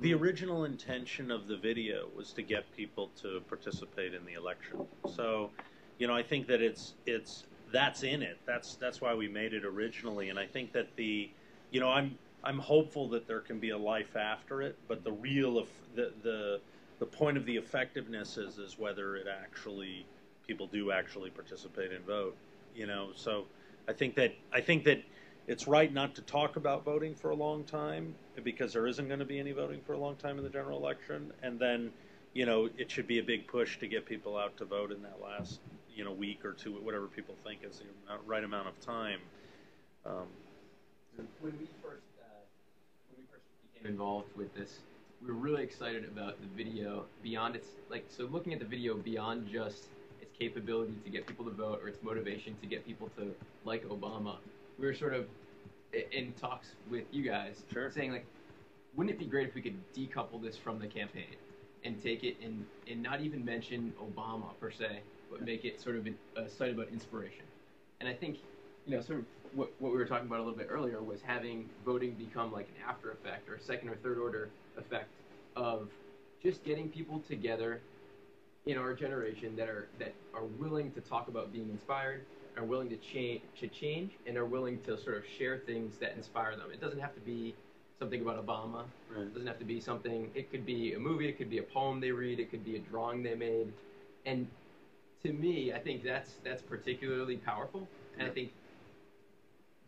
The original intention of the video was to get people to participate in the election. So, you know, I think that it's it's that's in it. That's that's why we made it originally, and I think that the, you know, I'm I'm hopeful that there can be a life after it, but the real eff- the the the point of the effectiveness is is whether it actually people do actually participate and vote. You know, so I think that I think that it's right not to talk about voting for a long time because there isn't going to be any voting for a long time in the general election, and then you know it should be a big push to get people out to vote in that last you know week or two, whatever people think is the right amount of time. Um, when we first uh, when we first became involved with this, we were really excited about the video beyond its like so looking at the video beyond just capability to get people to vote or its motivation to get people to like Obama. We were sort of in talks with you guys saying like wouldn't it be great if we could decouple this from the campaign and take it and and not even mention Obama per se, but make it sort of a site about inspiration. And I think, you know, sort of what, what we were talking about a little bit earlier was having voting become like an after effect or a second or third order effect of just getting people together in our generation that are that are willing to talk about being inspired, are willing to change to change, and are willing to sort of share things that inspire them. It doesn't have to be something about Obama. It doesn't have to be something. It could be a movie. It could be a poem they read. It could be a drawing they made. And to me, I think that's that's particularly powerful. And I think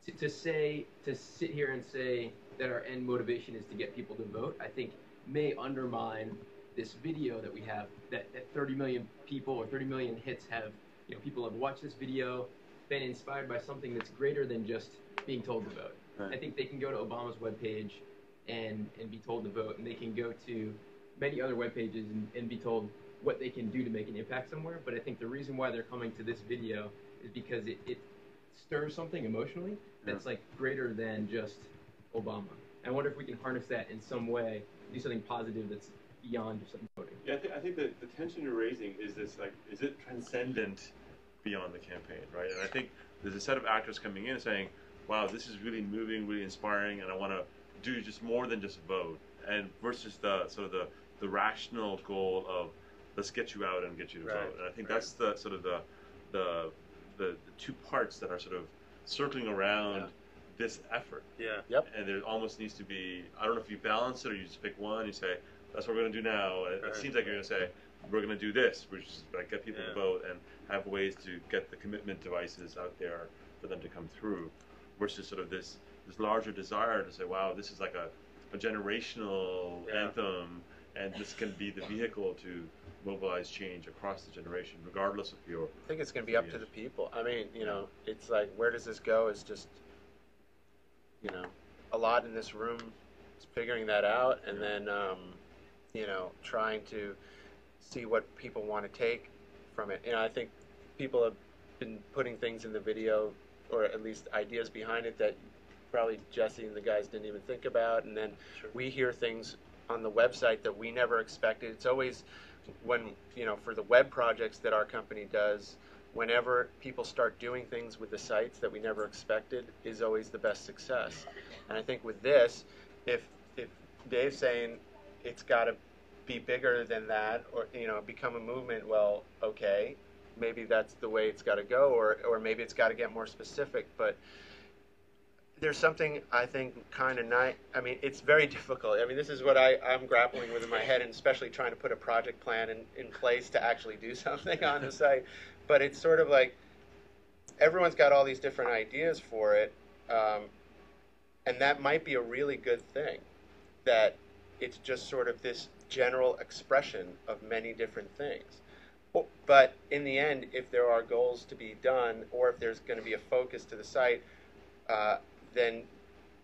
to, to say to sit here and say that our end motivation is to get people to vote, I think may undermine this video that we have that, that 30 million people or 30 million hits have you know people have watched this video been inspired by something that's greater than just being told to vote. Right. i think they can go to obama's webpage and and be told to vote and they can go to many other web pages and, and be told what they can do to make an impact somewhere but i think the reason why they're coming to this video is because it, it stirs something emotionally that's like greater than just obama. I wonder if we can harness that in some way do something positive that's beyond just voting Yeah, I, th- I think that the tension you're raising is this like, is it transcendent beyond the campaign, right? And I think there's a set of actors coming in saying, wow, this is really moving, really inspiring, and I want to do just more than just vote, and versus the sort of the, the rational goal of let's get you out and get you to Right, vote. And I think that's the sort of the, the the the two parts that are sort of circling around this effort. Yeah. Yep. And there almost needs to be I don't know if you balance it or you just pick one. You say that's what we're going to do now. It, Right. seems like you're going to say we're going to do this, which is like get people Yeah. to vote and have ways to get the commitment devices out there for them to come through, versus sort of this this larger desire to say, wow, this is like a, a generational Yeah. anthem, and this can be the vehicle to mobilize change across the generation, regardless of your. I think it's going to be up to the people. I mean, you know, it's like where does this go? Is just, you know, a lot in this room is figuring that out, and then, um, you know, trying to see what people want to take from it. And I think people have been putting things in the video, or at least ideas behind it that probably Jesse and the guys didn't even think about, and then we hear things on the website that we never expected. It's always when you know for the web projects that our company does whenever people start doing things with the sites that we never expected is always the best success. And I think with this, if if Dave's saying it's got to be bigger than that, or you know, become a movement, well, okay, maybe that's the way it's got to go, or or maybe it's got to get more specific, but there's something I think kind of nice. I mean, it's very difficult. I mean, this is what I, I'm grappling with in my head, and especially trying to put a project plan in, in place to actually do something on the site. But it's sort of like everyone's got all these different ideas for it, um, and that might be a really good thing. That it's just sort of this general expression of many different things. But in the end, if there are goals to be done, or if there's going to be a focus to the site, uh, then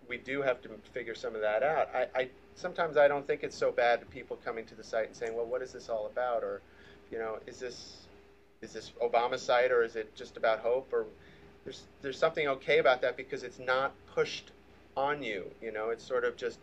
we do have to figure some of that out. I, I sometimes I don't think it's so bad to people coming to the site and saying, "Well, what is this all about?" Or, you know, is this is this Obama site or is it just about hope? Or there's there's something okay about that because it's not pushed on you. You know, it's sort of just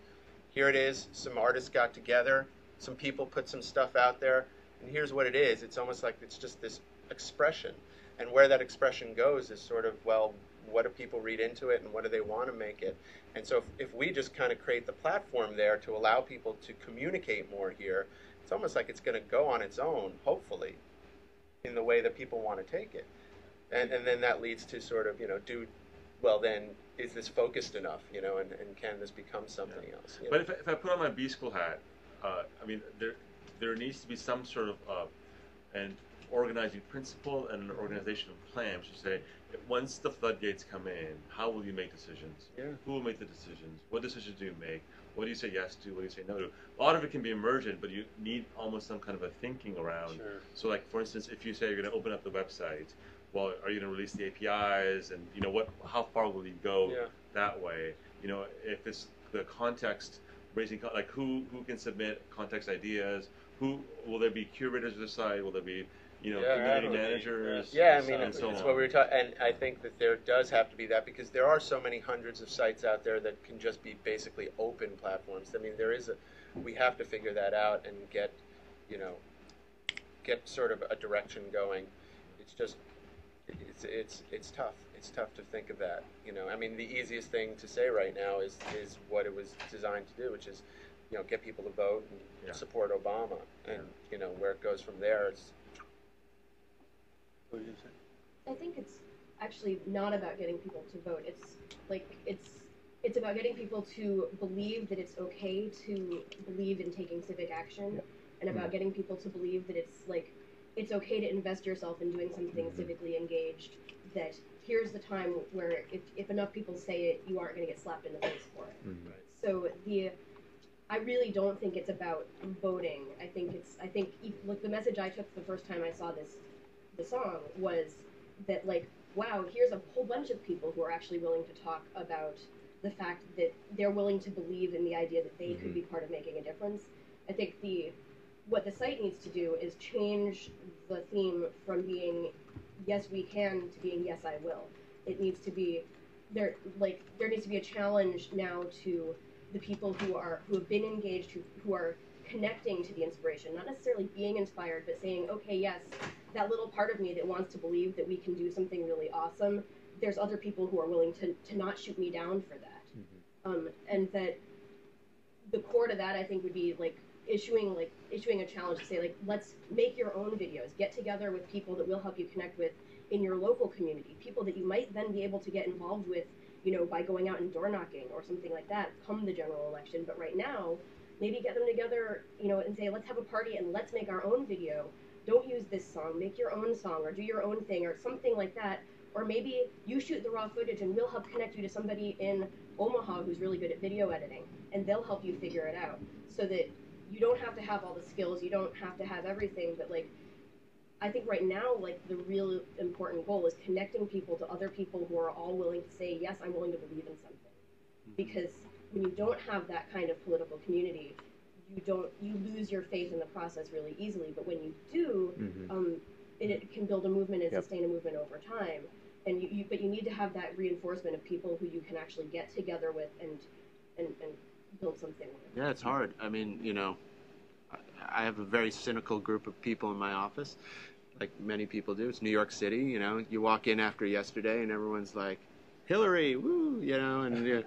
here it is. Some artists got together, some people put some stuff out there, and here's what it is. It's almost like it's just this expression, and where that expression goes is sort of well what do people read into it and what do they want to make it and so if, if we just kind of create the platform there to allow people to communicate more here it's almost like it's going to go on its own hopefully in the way that people want to take it and, and then that leads to sort of you know do well then is this focused enough you know and, and can this become something else you know? But if I, if I put on my B school hat, uh, I mean, there there needs to be some sort of uh, an organizing principle and an organizational plan. Should say, once the floodgates come in, how will you make decisions? Yeah. Who will make the decisions? What decisions do you make? What do you say yes to? What do you say no to? A lot of it can be emergent, but you need almost some kind of a thinking around. Sure. So, like for instance, if you say you're going to open up the website, well, are you going to release the APIs, and you know what? How far will you go Yeah. that way? You know, if it's the context raising, like who who can submit context ideas? Who will there be curators of the site? Will there be you know Yeah, community managers? Yeah, I mean, it's, so it's what we were talking, and I think that there does have to be that because there are so many hundreds of sites out there that can just be basically open platforms. I mean, there is a, we have to figure that out and get, you know, get sort of a direction going. It's just, it's it's it's tough. It's tough to think of that. You know, I mean, the easiest thing to say right now is is what it was designed to do, which is, you know, get people to vote and Yeah. support Obama, and you know where it goes from there. It's I think it's actually not about getting people to vote. It's like it's it's about getting people to believe that it's okay to believe in taking civic action, and about Mhm. getting people to believe that it's like it's okay to invest yourself in doing something Mhm. civically engaged. That here's the time where if, if enough people say it, you aren't going to get slapped in the face for it. So the I really don't think it's about voting. I think it's I think e- like the message I took the first time I saw this the song was that like wow here's a whole bunch of people who are actually willing to talk about the fact that they're willing to believe in the idea that they could be part of making a difference. I think the what the site needs to do is change the theme from being yes we can to being yes I will. It needs to be there like there needs to be a challenge now to the people who are who have been engaged who, who are connecting to the inspiration not necessarily being inspired but saying okay yes that little part of me that wants to believe that we can do something really awesome there's other people who are willing to, to not shoot me down for that um, and that the core to that I think would be like issuing like issuing a challenge to say like let's make your own videos. Get together with people that will help you connect with in your local community. People that you might then be able to get involved with you know by going out and door knocking or something like that come the general election. But right now maybe get them together you know and say let's have a party and let's make our own video. Don't use this song. Make your own song or do your own thing or something like that. Or maybe you shoot the raw footage and we'll help connect you to somebody in Omaha who's really good at video editing and they'll help you figure it out so that you don't have to have all the skills you don't have to have everything but like I think right now like the real important goal is connecting people to other people who are all willing to say yes I'm willing to believe in something because when you don't have that kind of political community you don't you lose your faith in the process really easily but when you do Mhm. um, it, it can build a movement and Yep. sustain a movement over time and you, you but you need to have that reinforcement of people who you can actually get together with and and, and build something Yeah, it's hard. I mean, you know, I- I have a very cynical group of people in my office. like many people do. It's New York City, you know. You walk in after yesterday, and everyone's like, Hillary, woo, you know, and you know,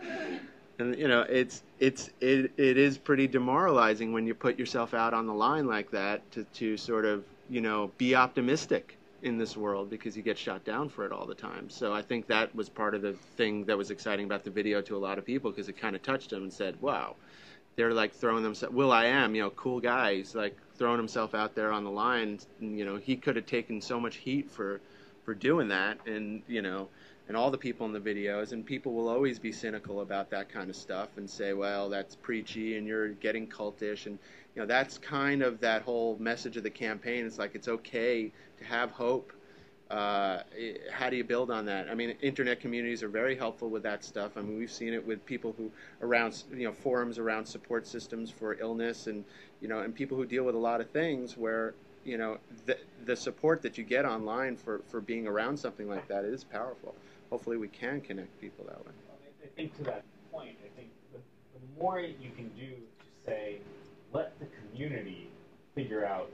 and you know, it's it's it it is pretty demoralizing when you put yourself out on the line like that to to sort of you know be optimistic in this world because you get shot down for it all the time. So I think that was part of the thing that was exciting about the video to a lot of people because it kind of touched them and said, wow, they're like throwing themselves. will.i.am, you know, cool guy. He's like throwing himself out there on the line. You know, he could have taken so much heat for for doing that, and you know, and all the people in the videos. And people will always be cynical about that kind of stuff and say, well, that's preachy, and you're getting cultish, and you know, that's kind of that whole message of the campaign. It's like it's okay to have hope. Uh, how do you build on that? I mean, internet communities are very helpful with that stuff. I mean, we've seen it with people who around, you know, forums around support systems for illness, and you know, and people who deal with a lot of things where you know the the support that you get online for for being around something like that is powerful. Hopefully, we can connect people that way. I think to that point, I think the, the more you can do to say, let the community figure out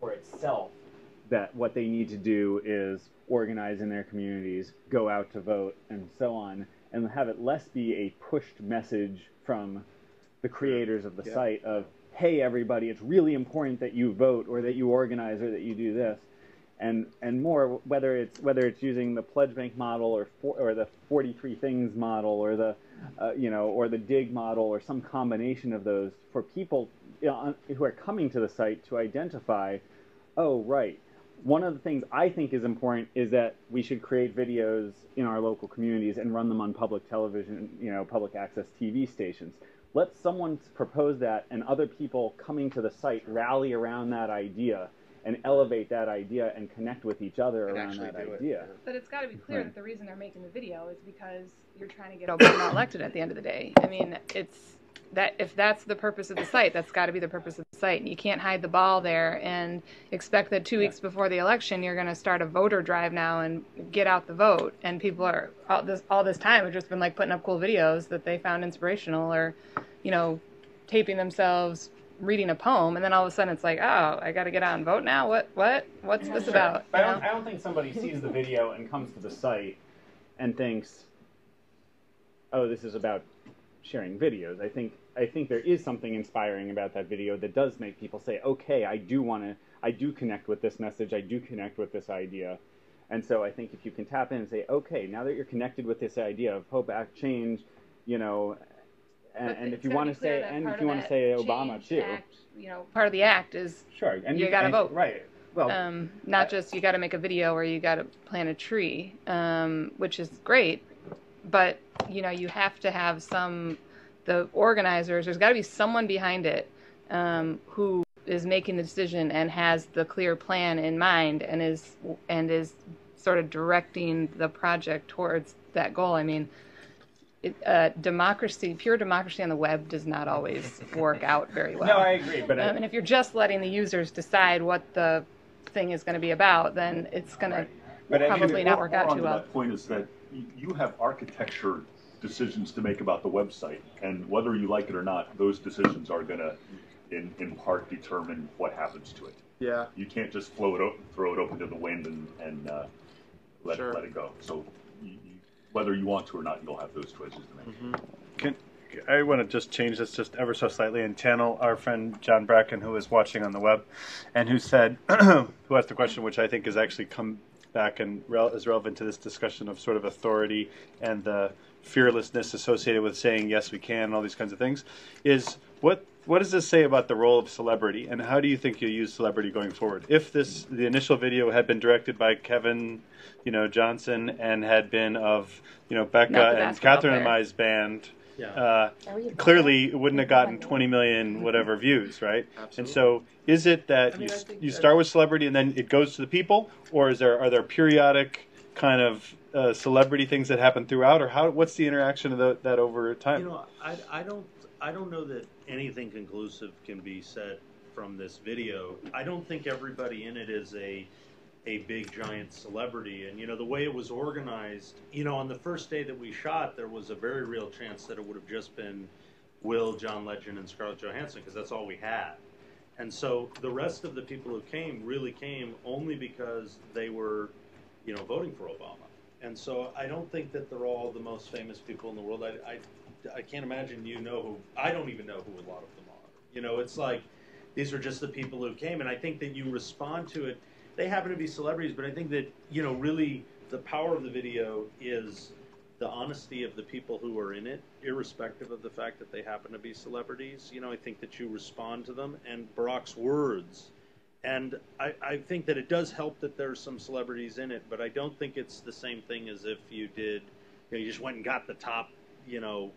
for itself. that what they need to do is organize in their communities, go out to vote, and so on, and have it less be a pushed message from the creators of the Yeah. site of, hey, everybody, it's really important that you vote or that you organize or that you do this. And, and more whether it's whether it's using the PledgeBank model or for, or the 43 things model or the uh, you know or the Digg model or some combination of those for people you know, who are coming to the site to identify oh right one of the things I think is important is that we should create videos in our local communities and run them on public television, you know, public access TV stations. Let someone propose that and other people coming to the site rally around that idea and elevate that idea and connect with each other And around that do it, idea. But it's got to be clear Right. that the reason they're making the video is because you're trying to get Obama elected at the end of the day. I mean, it's that if that's the purpose of the site, that's got to be the purpose of the site. And you can't hide the ball there and expect that two weeks before the election you're going to start a voter drive now and get out the vote. And people are all this all this time have just been like putting up cool videos that they found inspirational or, you know, taping themselves reading a poem, and then all of a sudden it's like, oh, I got to get out and vote now. What what what's this Sure. about? But I don't. I don't think somebody sees the video and comes to the site and thinks, "Oh, this is about sharing videos." I think I think there is something inspiring about that video that does make people say, "Okay, I do want to. I do connect with this message. I do connect with this idea." And so I think if you can tap in and say, "Okay, now that you're connected with this idea of hope, act, change," you know, and, and if you want to say, and if you want to say Obama too, act, you know, part of the act is sure, and you, got to vote. right? Well, um, not just you got to make a video or you got to plant a tree, um, which is great, but you know you have to have some the organizers. There's got to be someone behind it um, who is making the decision and has the clear plan in mind and is and is sort of directing the project towards that goal. I mean. It, uh, democracy, pure democracy on the web does not always work out very well. No, I agree, but I- um, and if you're just letting the users decide what the thing is going to be about, then it's going to But I mean, probably not more- work more out on too to well. That point is that you have architecture decisions to make about the website, and whether you like it or not, those decisions are going to, in, in part, determine what happens to it. Yeah. You can't just flow it, o- throw it open to the wind and, and uh, let, Sure. let it go. So you, you, whether you want to or not, you'll have those choices to make. Mm-hmm. Can, I want to just change this just ever so slightly and channel our friend John Bracken, who is watching on the web, and who said, who asked the question, which I think has actually come back and is relevant to this discussion of sort of authority and the fearlessness associated with saying yes, we can, and all these kinds of things, is what what does this say about the role of celebrity, and how do you think you'll use celebrity going forward? If this the initial video had been directed by Kevin, you know Johnson, and had been of you know Becca and basketball Catherine and player. Mai's band, Yeah. uh, Are we a clearly it wouldn't have gotten 20 million whatever views, right? Absolutely. And so, is it that I mean, you, I s- think you that- start with celebrity and then it goes to the people, or is there are there periodic kind of uh, celebrity things that happen throughout, or how? What's the interaction of the, that over time? You know, I, I don't I don't know that anything conclusive can be said from this video. I don't think everybody in it is a a big giant celebrity, and you know the way it was organized. You know, on the first day that we shot, there was a very real chance that it would have just been Will, John Legend, and Scarlett Johansson because that's all we had. And so the rest of the people who came really came only because they were, you know, voting for Obama. And so I don't think that they're all the most famous people in the world. I, I, I can't imagine you know who. I don't even know who a lot of them are. You know, it's like these are just the people who came, and I think that you respond to it. They happen to be celebrities, but I think that you know really the power of the video is the honesty of the people who are in it, irrespective of the fact that they happen to be celebrities. You know, I think that you respond to them, and Barack's words. And I, I think that it does help that there's some celebrities in it, but I don't think it's the same thing as if you did, you know, you just went and got the top, you know,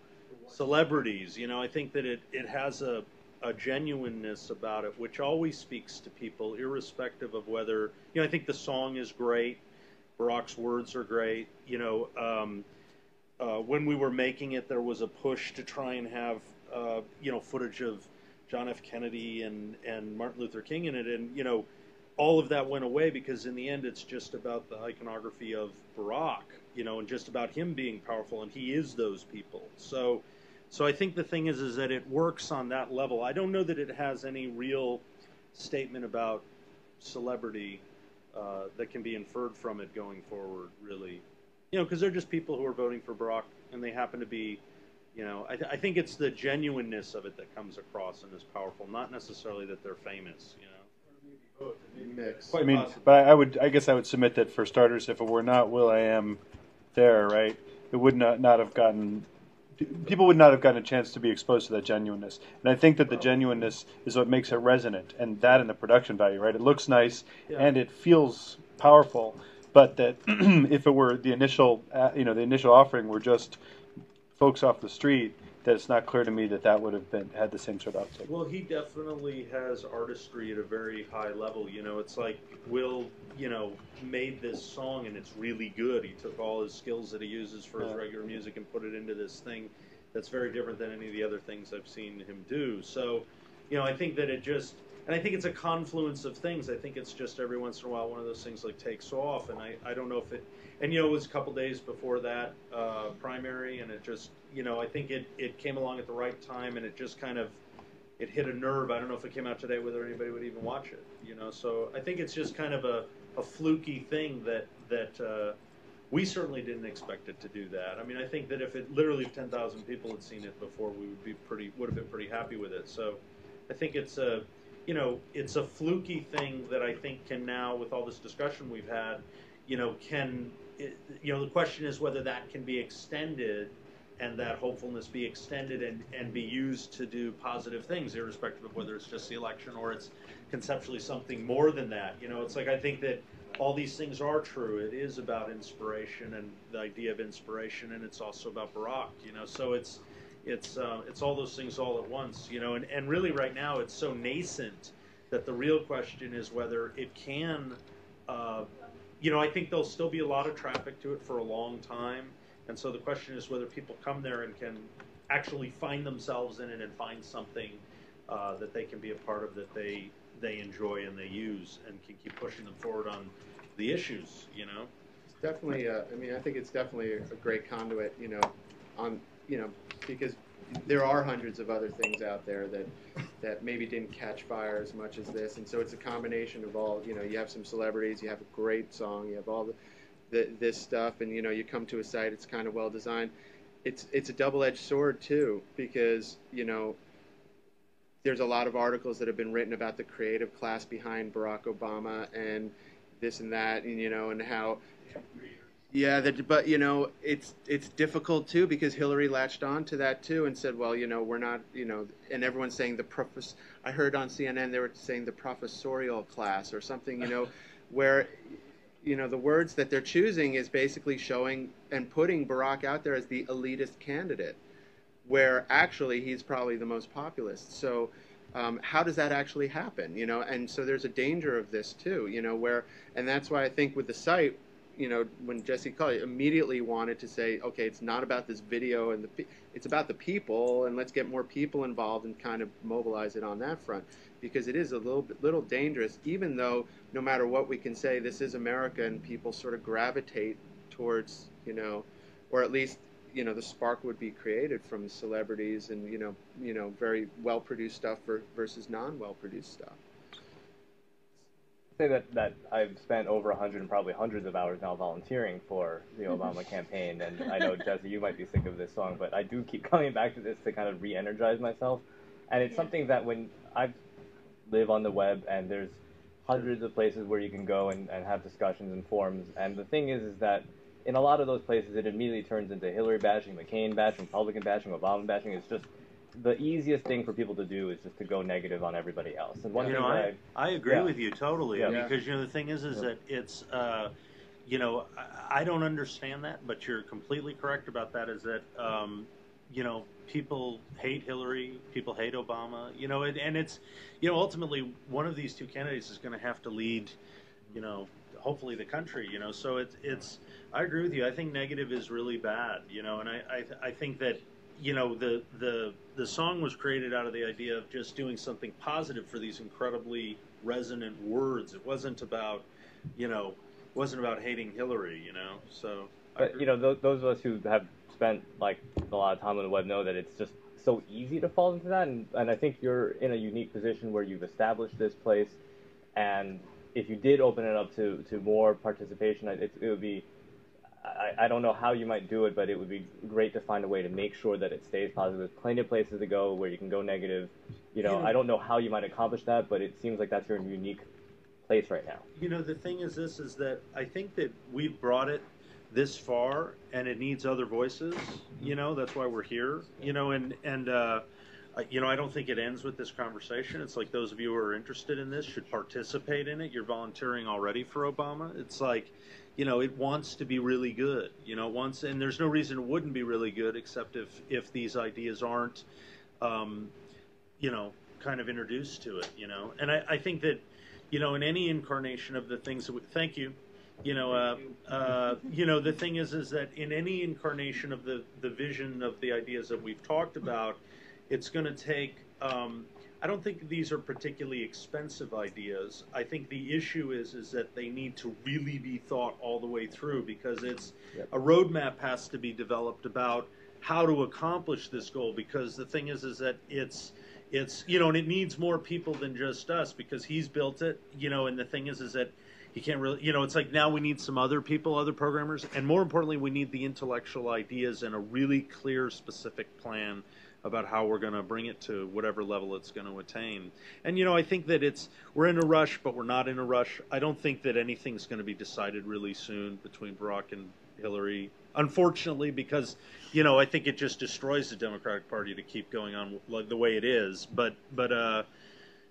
celebrities. You know, I think that it, it has a, a genuineness about it, which always speaks to people, irrespective of whether, you know, I think the song is great. Barack's words are great. You know, um, uh, when we were making it, there was a push to try and have, uh, you know, footage of John F. Kennedy and, and Martin Luther King in it. And, you know, all of that went away because in the end, it's just about the iconography of Barack, you know, and just about him being powerful. And he is those people. So, so I think the thing is, is that it works on that level. I don't know that it has any real statement about celebrity uh, that can be inferred from it going forward, really. You know, because they're just people who are voting for Barack, and they happen to be, you know, I, th- I think it's the genuineness of it that comes across and is powerful, not necessarily that they're famous, you know. Mix. I mean, but I would, I guess I would submit that for starters, if it were not will.i.am there, right, it would not not have gotten. People would not have gotten a chance to be exposed to that genuineness, and I think that the genuineness is what makes it resonant, and that and the production value, right? It looks nice, Yeah. and it feels powerful, but that if it were the initial, uh, you know, the initial offering were just folks off the street, that it's not clear to me that that would have been had the same sort of uptake. Well, he definitely has artistry at a very high level. You know, it's like Will, you know, made this song and it's really good. He took all his skills that he uses for his regular music and put it into this thing that's very different than any of the other things I've seen him do. So, you know, I think that it just, and I think it's a confluence of things. I think it's just every once in a while one of those things like takes off, and I, I don't know if it, and you know, it was a couple days before that uh, primary, and it just, you know, I think it, it came along at the right time, and it just kind of, it hit a nerve. I don't know if it came out today whether anybody would even watch it, you know. So I think it's just kind of a, a fluky thing that that uh, we certainly didn't expect it to do that. I mean, I think that if it literally if ten thousand people had seen it before, we would be pretty would have been pretty happy with it. So I think it's a you know it's a fluky thing that I think can now with all this discussion we've had, you know, can it, you know the question is whether that can be extended and that hopefulness be extended and, and be used to do positive things, irrespective of whether it's just the election or it's conceptually something more than that. You know, it's like I think that all these things are true. It is about inspiration and the idea of inspiration, and it's also about Barack. You know, so it's it's uh, it's all those things all at once. You know, and, and really right now it's so nascent that the real question is whether it can. Uh, you know, I think there'll still be a lot of traffic to it for a long time. And so the question is whether people come there and can actually find themselves in it and find something uh, that they can be a part of that they they enjoy and they use and can keep pushing them forward on the issues. You know. It's definitely. Uh, I mean, I think it's definitely a great conduit. You know, on you know because there are hundreds of other things out there that that maybe didn't catch fire as much as this, and so it's a combination of all. You know, you have some celebrities, you have a great song, you have all the, the this stuff, and you know, you come to a site, it's kind of well designed. It's it's a double-edged sword too because you know there's a lot of articles that have been written about the creative class behind Barack Obama and this and that, and you know, and how. Yeah, that, but you know, it's it's difficult too because Hillary latched on to that too and said, well, you know, we're not, you know, and everyone's saying the profess. I heard on CNN they were saying the professorial class or something, you know, where, you know, the words that they're choosing is basically showing and putting Barack out there as the elitist candidate where actually he's probably the most populist. So um, how does that actually happen? You know, and so there's a danger of this too. You know, where and that's why I think with the site, you know, when Jesse called, immediately wanted to say, okay, it's not about this video and the, it's about the people, and let's get more people involved and kind of mobilize it on that front because it is a little bit little dangerous. Even though no matter what we can say, this is America, and people sort of gravitate towards, you know, or at least you know the spark would be created from celebrities and you know you know very well produced stuff ver- versus non well produced stuff. Say that, that I've spent over a hundred and probably hundreds of hours now volunteering for the mm-hmm. Obama campaign, and I know Jesse, you might be sick of this song, but I do keep coming back to this to kind of re-energize myself, and it's something that when I live on the web and there's hundreds of places where you can go and, and have discussions and forums, and the thing is, is that in a lot of those places, it immediately turns into Hillary bashing, McCain bashing, Republican bashing, Obama bashing. It's just the easiest thing for people to do is just to go negative on everybody else. And one you thing know, I, I, I agree yeah. with you totally Yeah. because you know the thing is is that it's uh, you know I, I don't understand that, but you're completely correct about that. Is that um, you know people hate Hillary, people hate Obama, you know, and, and it's you know ultimately one of these two candidates is going to have to lead, you know, hopefully the country, you know. So it's it's I agree with you. I think negative is really bad, you know, and I I, I think that you know the the the song was created out of the idea of just doing something positive for these incredibly resonant words. It wasn't about you know wasn't about hating Hillary, you know. So But you know, those, those of us who have spent like a lot of time on the web know that it's just so easy to fall into that, and, and I think you're in a unique position where you've established this place, and if you did open it up to, to more participation, it, it would be. I, I don't know how you might do it, but it would be great to find a way to make sure that it stays positive. There's plenty of places to go where you can go negative. You know, Yeah. I don't know how you might accomplish that, but it seems like that's your unique place right now. You know, the thing is this is that I think that we've brought it this far and it needs other voices. You know, that's why we're here. You know, and and uh, you know, I don't think it ends with this conversation. It's like those of you who are interested in this should participate in it. You're volunteering already for Obama. It's like, you know, it wants to be really good. You know, wants, and there's no reason it wouldn't be really good except if if these ideas aren't, um, you know, kind of introduced to it. You know, and I, I think that, you know, in any incarnation of the things that we, thank you. You know, uh, uh, you know, the thing is, is that in any incarnation of the the vision of the ideas that we've talked about, it's going to take. Um, I don't think these are particularly expensive ideas. I think the issue is is that they need to really be thought all the way through because it's a roadmap has to be developed about how to accomplish this goal. Because the thing is, is that it's it's you know, and it needs more people than just us because he's built it. You know, and the thing is, is that he can't really you know it's like now we need some other people other programmers and more importantly we need the intellectual ideas and a really clear specific plan about how we're going to bring it to whatever level it's going to attain. And you know i think that it's we're in a rush but we're not in a rush. I don't think that anything's going to be decided really soon between barack and hillary. Unfortunately because you know i think it just destroys the democratic party to keep going on like the way it is. But but uh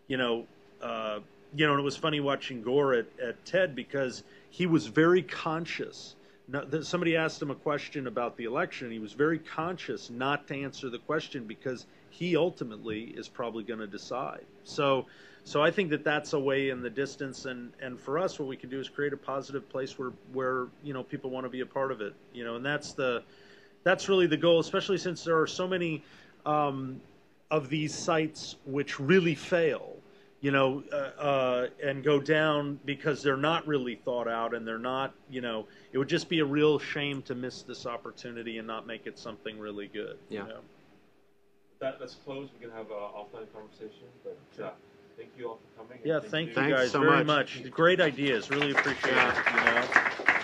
you know, uh, you know, and it was funny watching Gore at, at TED because he was very conscious. Somebody asked him a question about the election. He was very conscious not to answer the question because he ultimately is probably going to decide. So, so I think that that's a way in the distance, and and for us, what we can do is create a positive place where where you know people want to be a part of it. You know, and that's the that's really the goal, especially since there are so many um, of these sites which really fail, you know, uh, uh, and go down because they're not really thought out and they're not, you know, it would just be a real shame to miss this opportunity and not make it something really good. Yeah. You know? That, let's close. We can have an offline conversation. But uh, thank you all for coming. Yeah, thank you Thanks guys so very much. much. Great ideas. Really appreciate it. You know.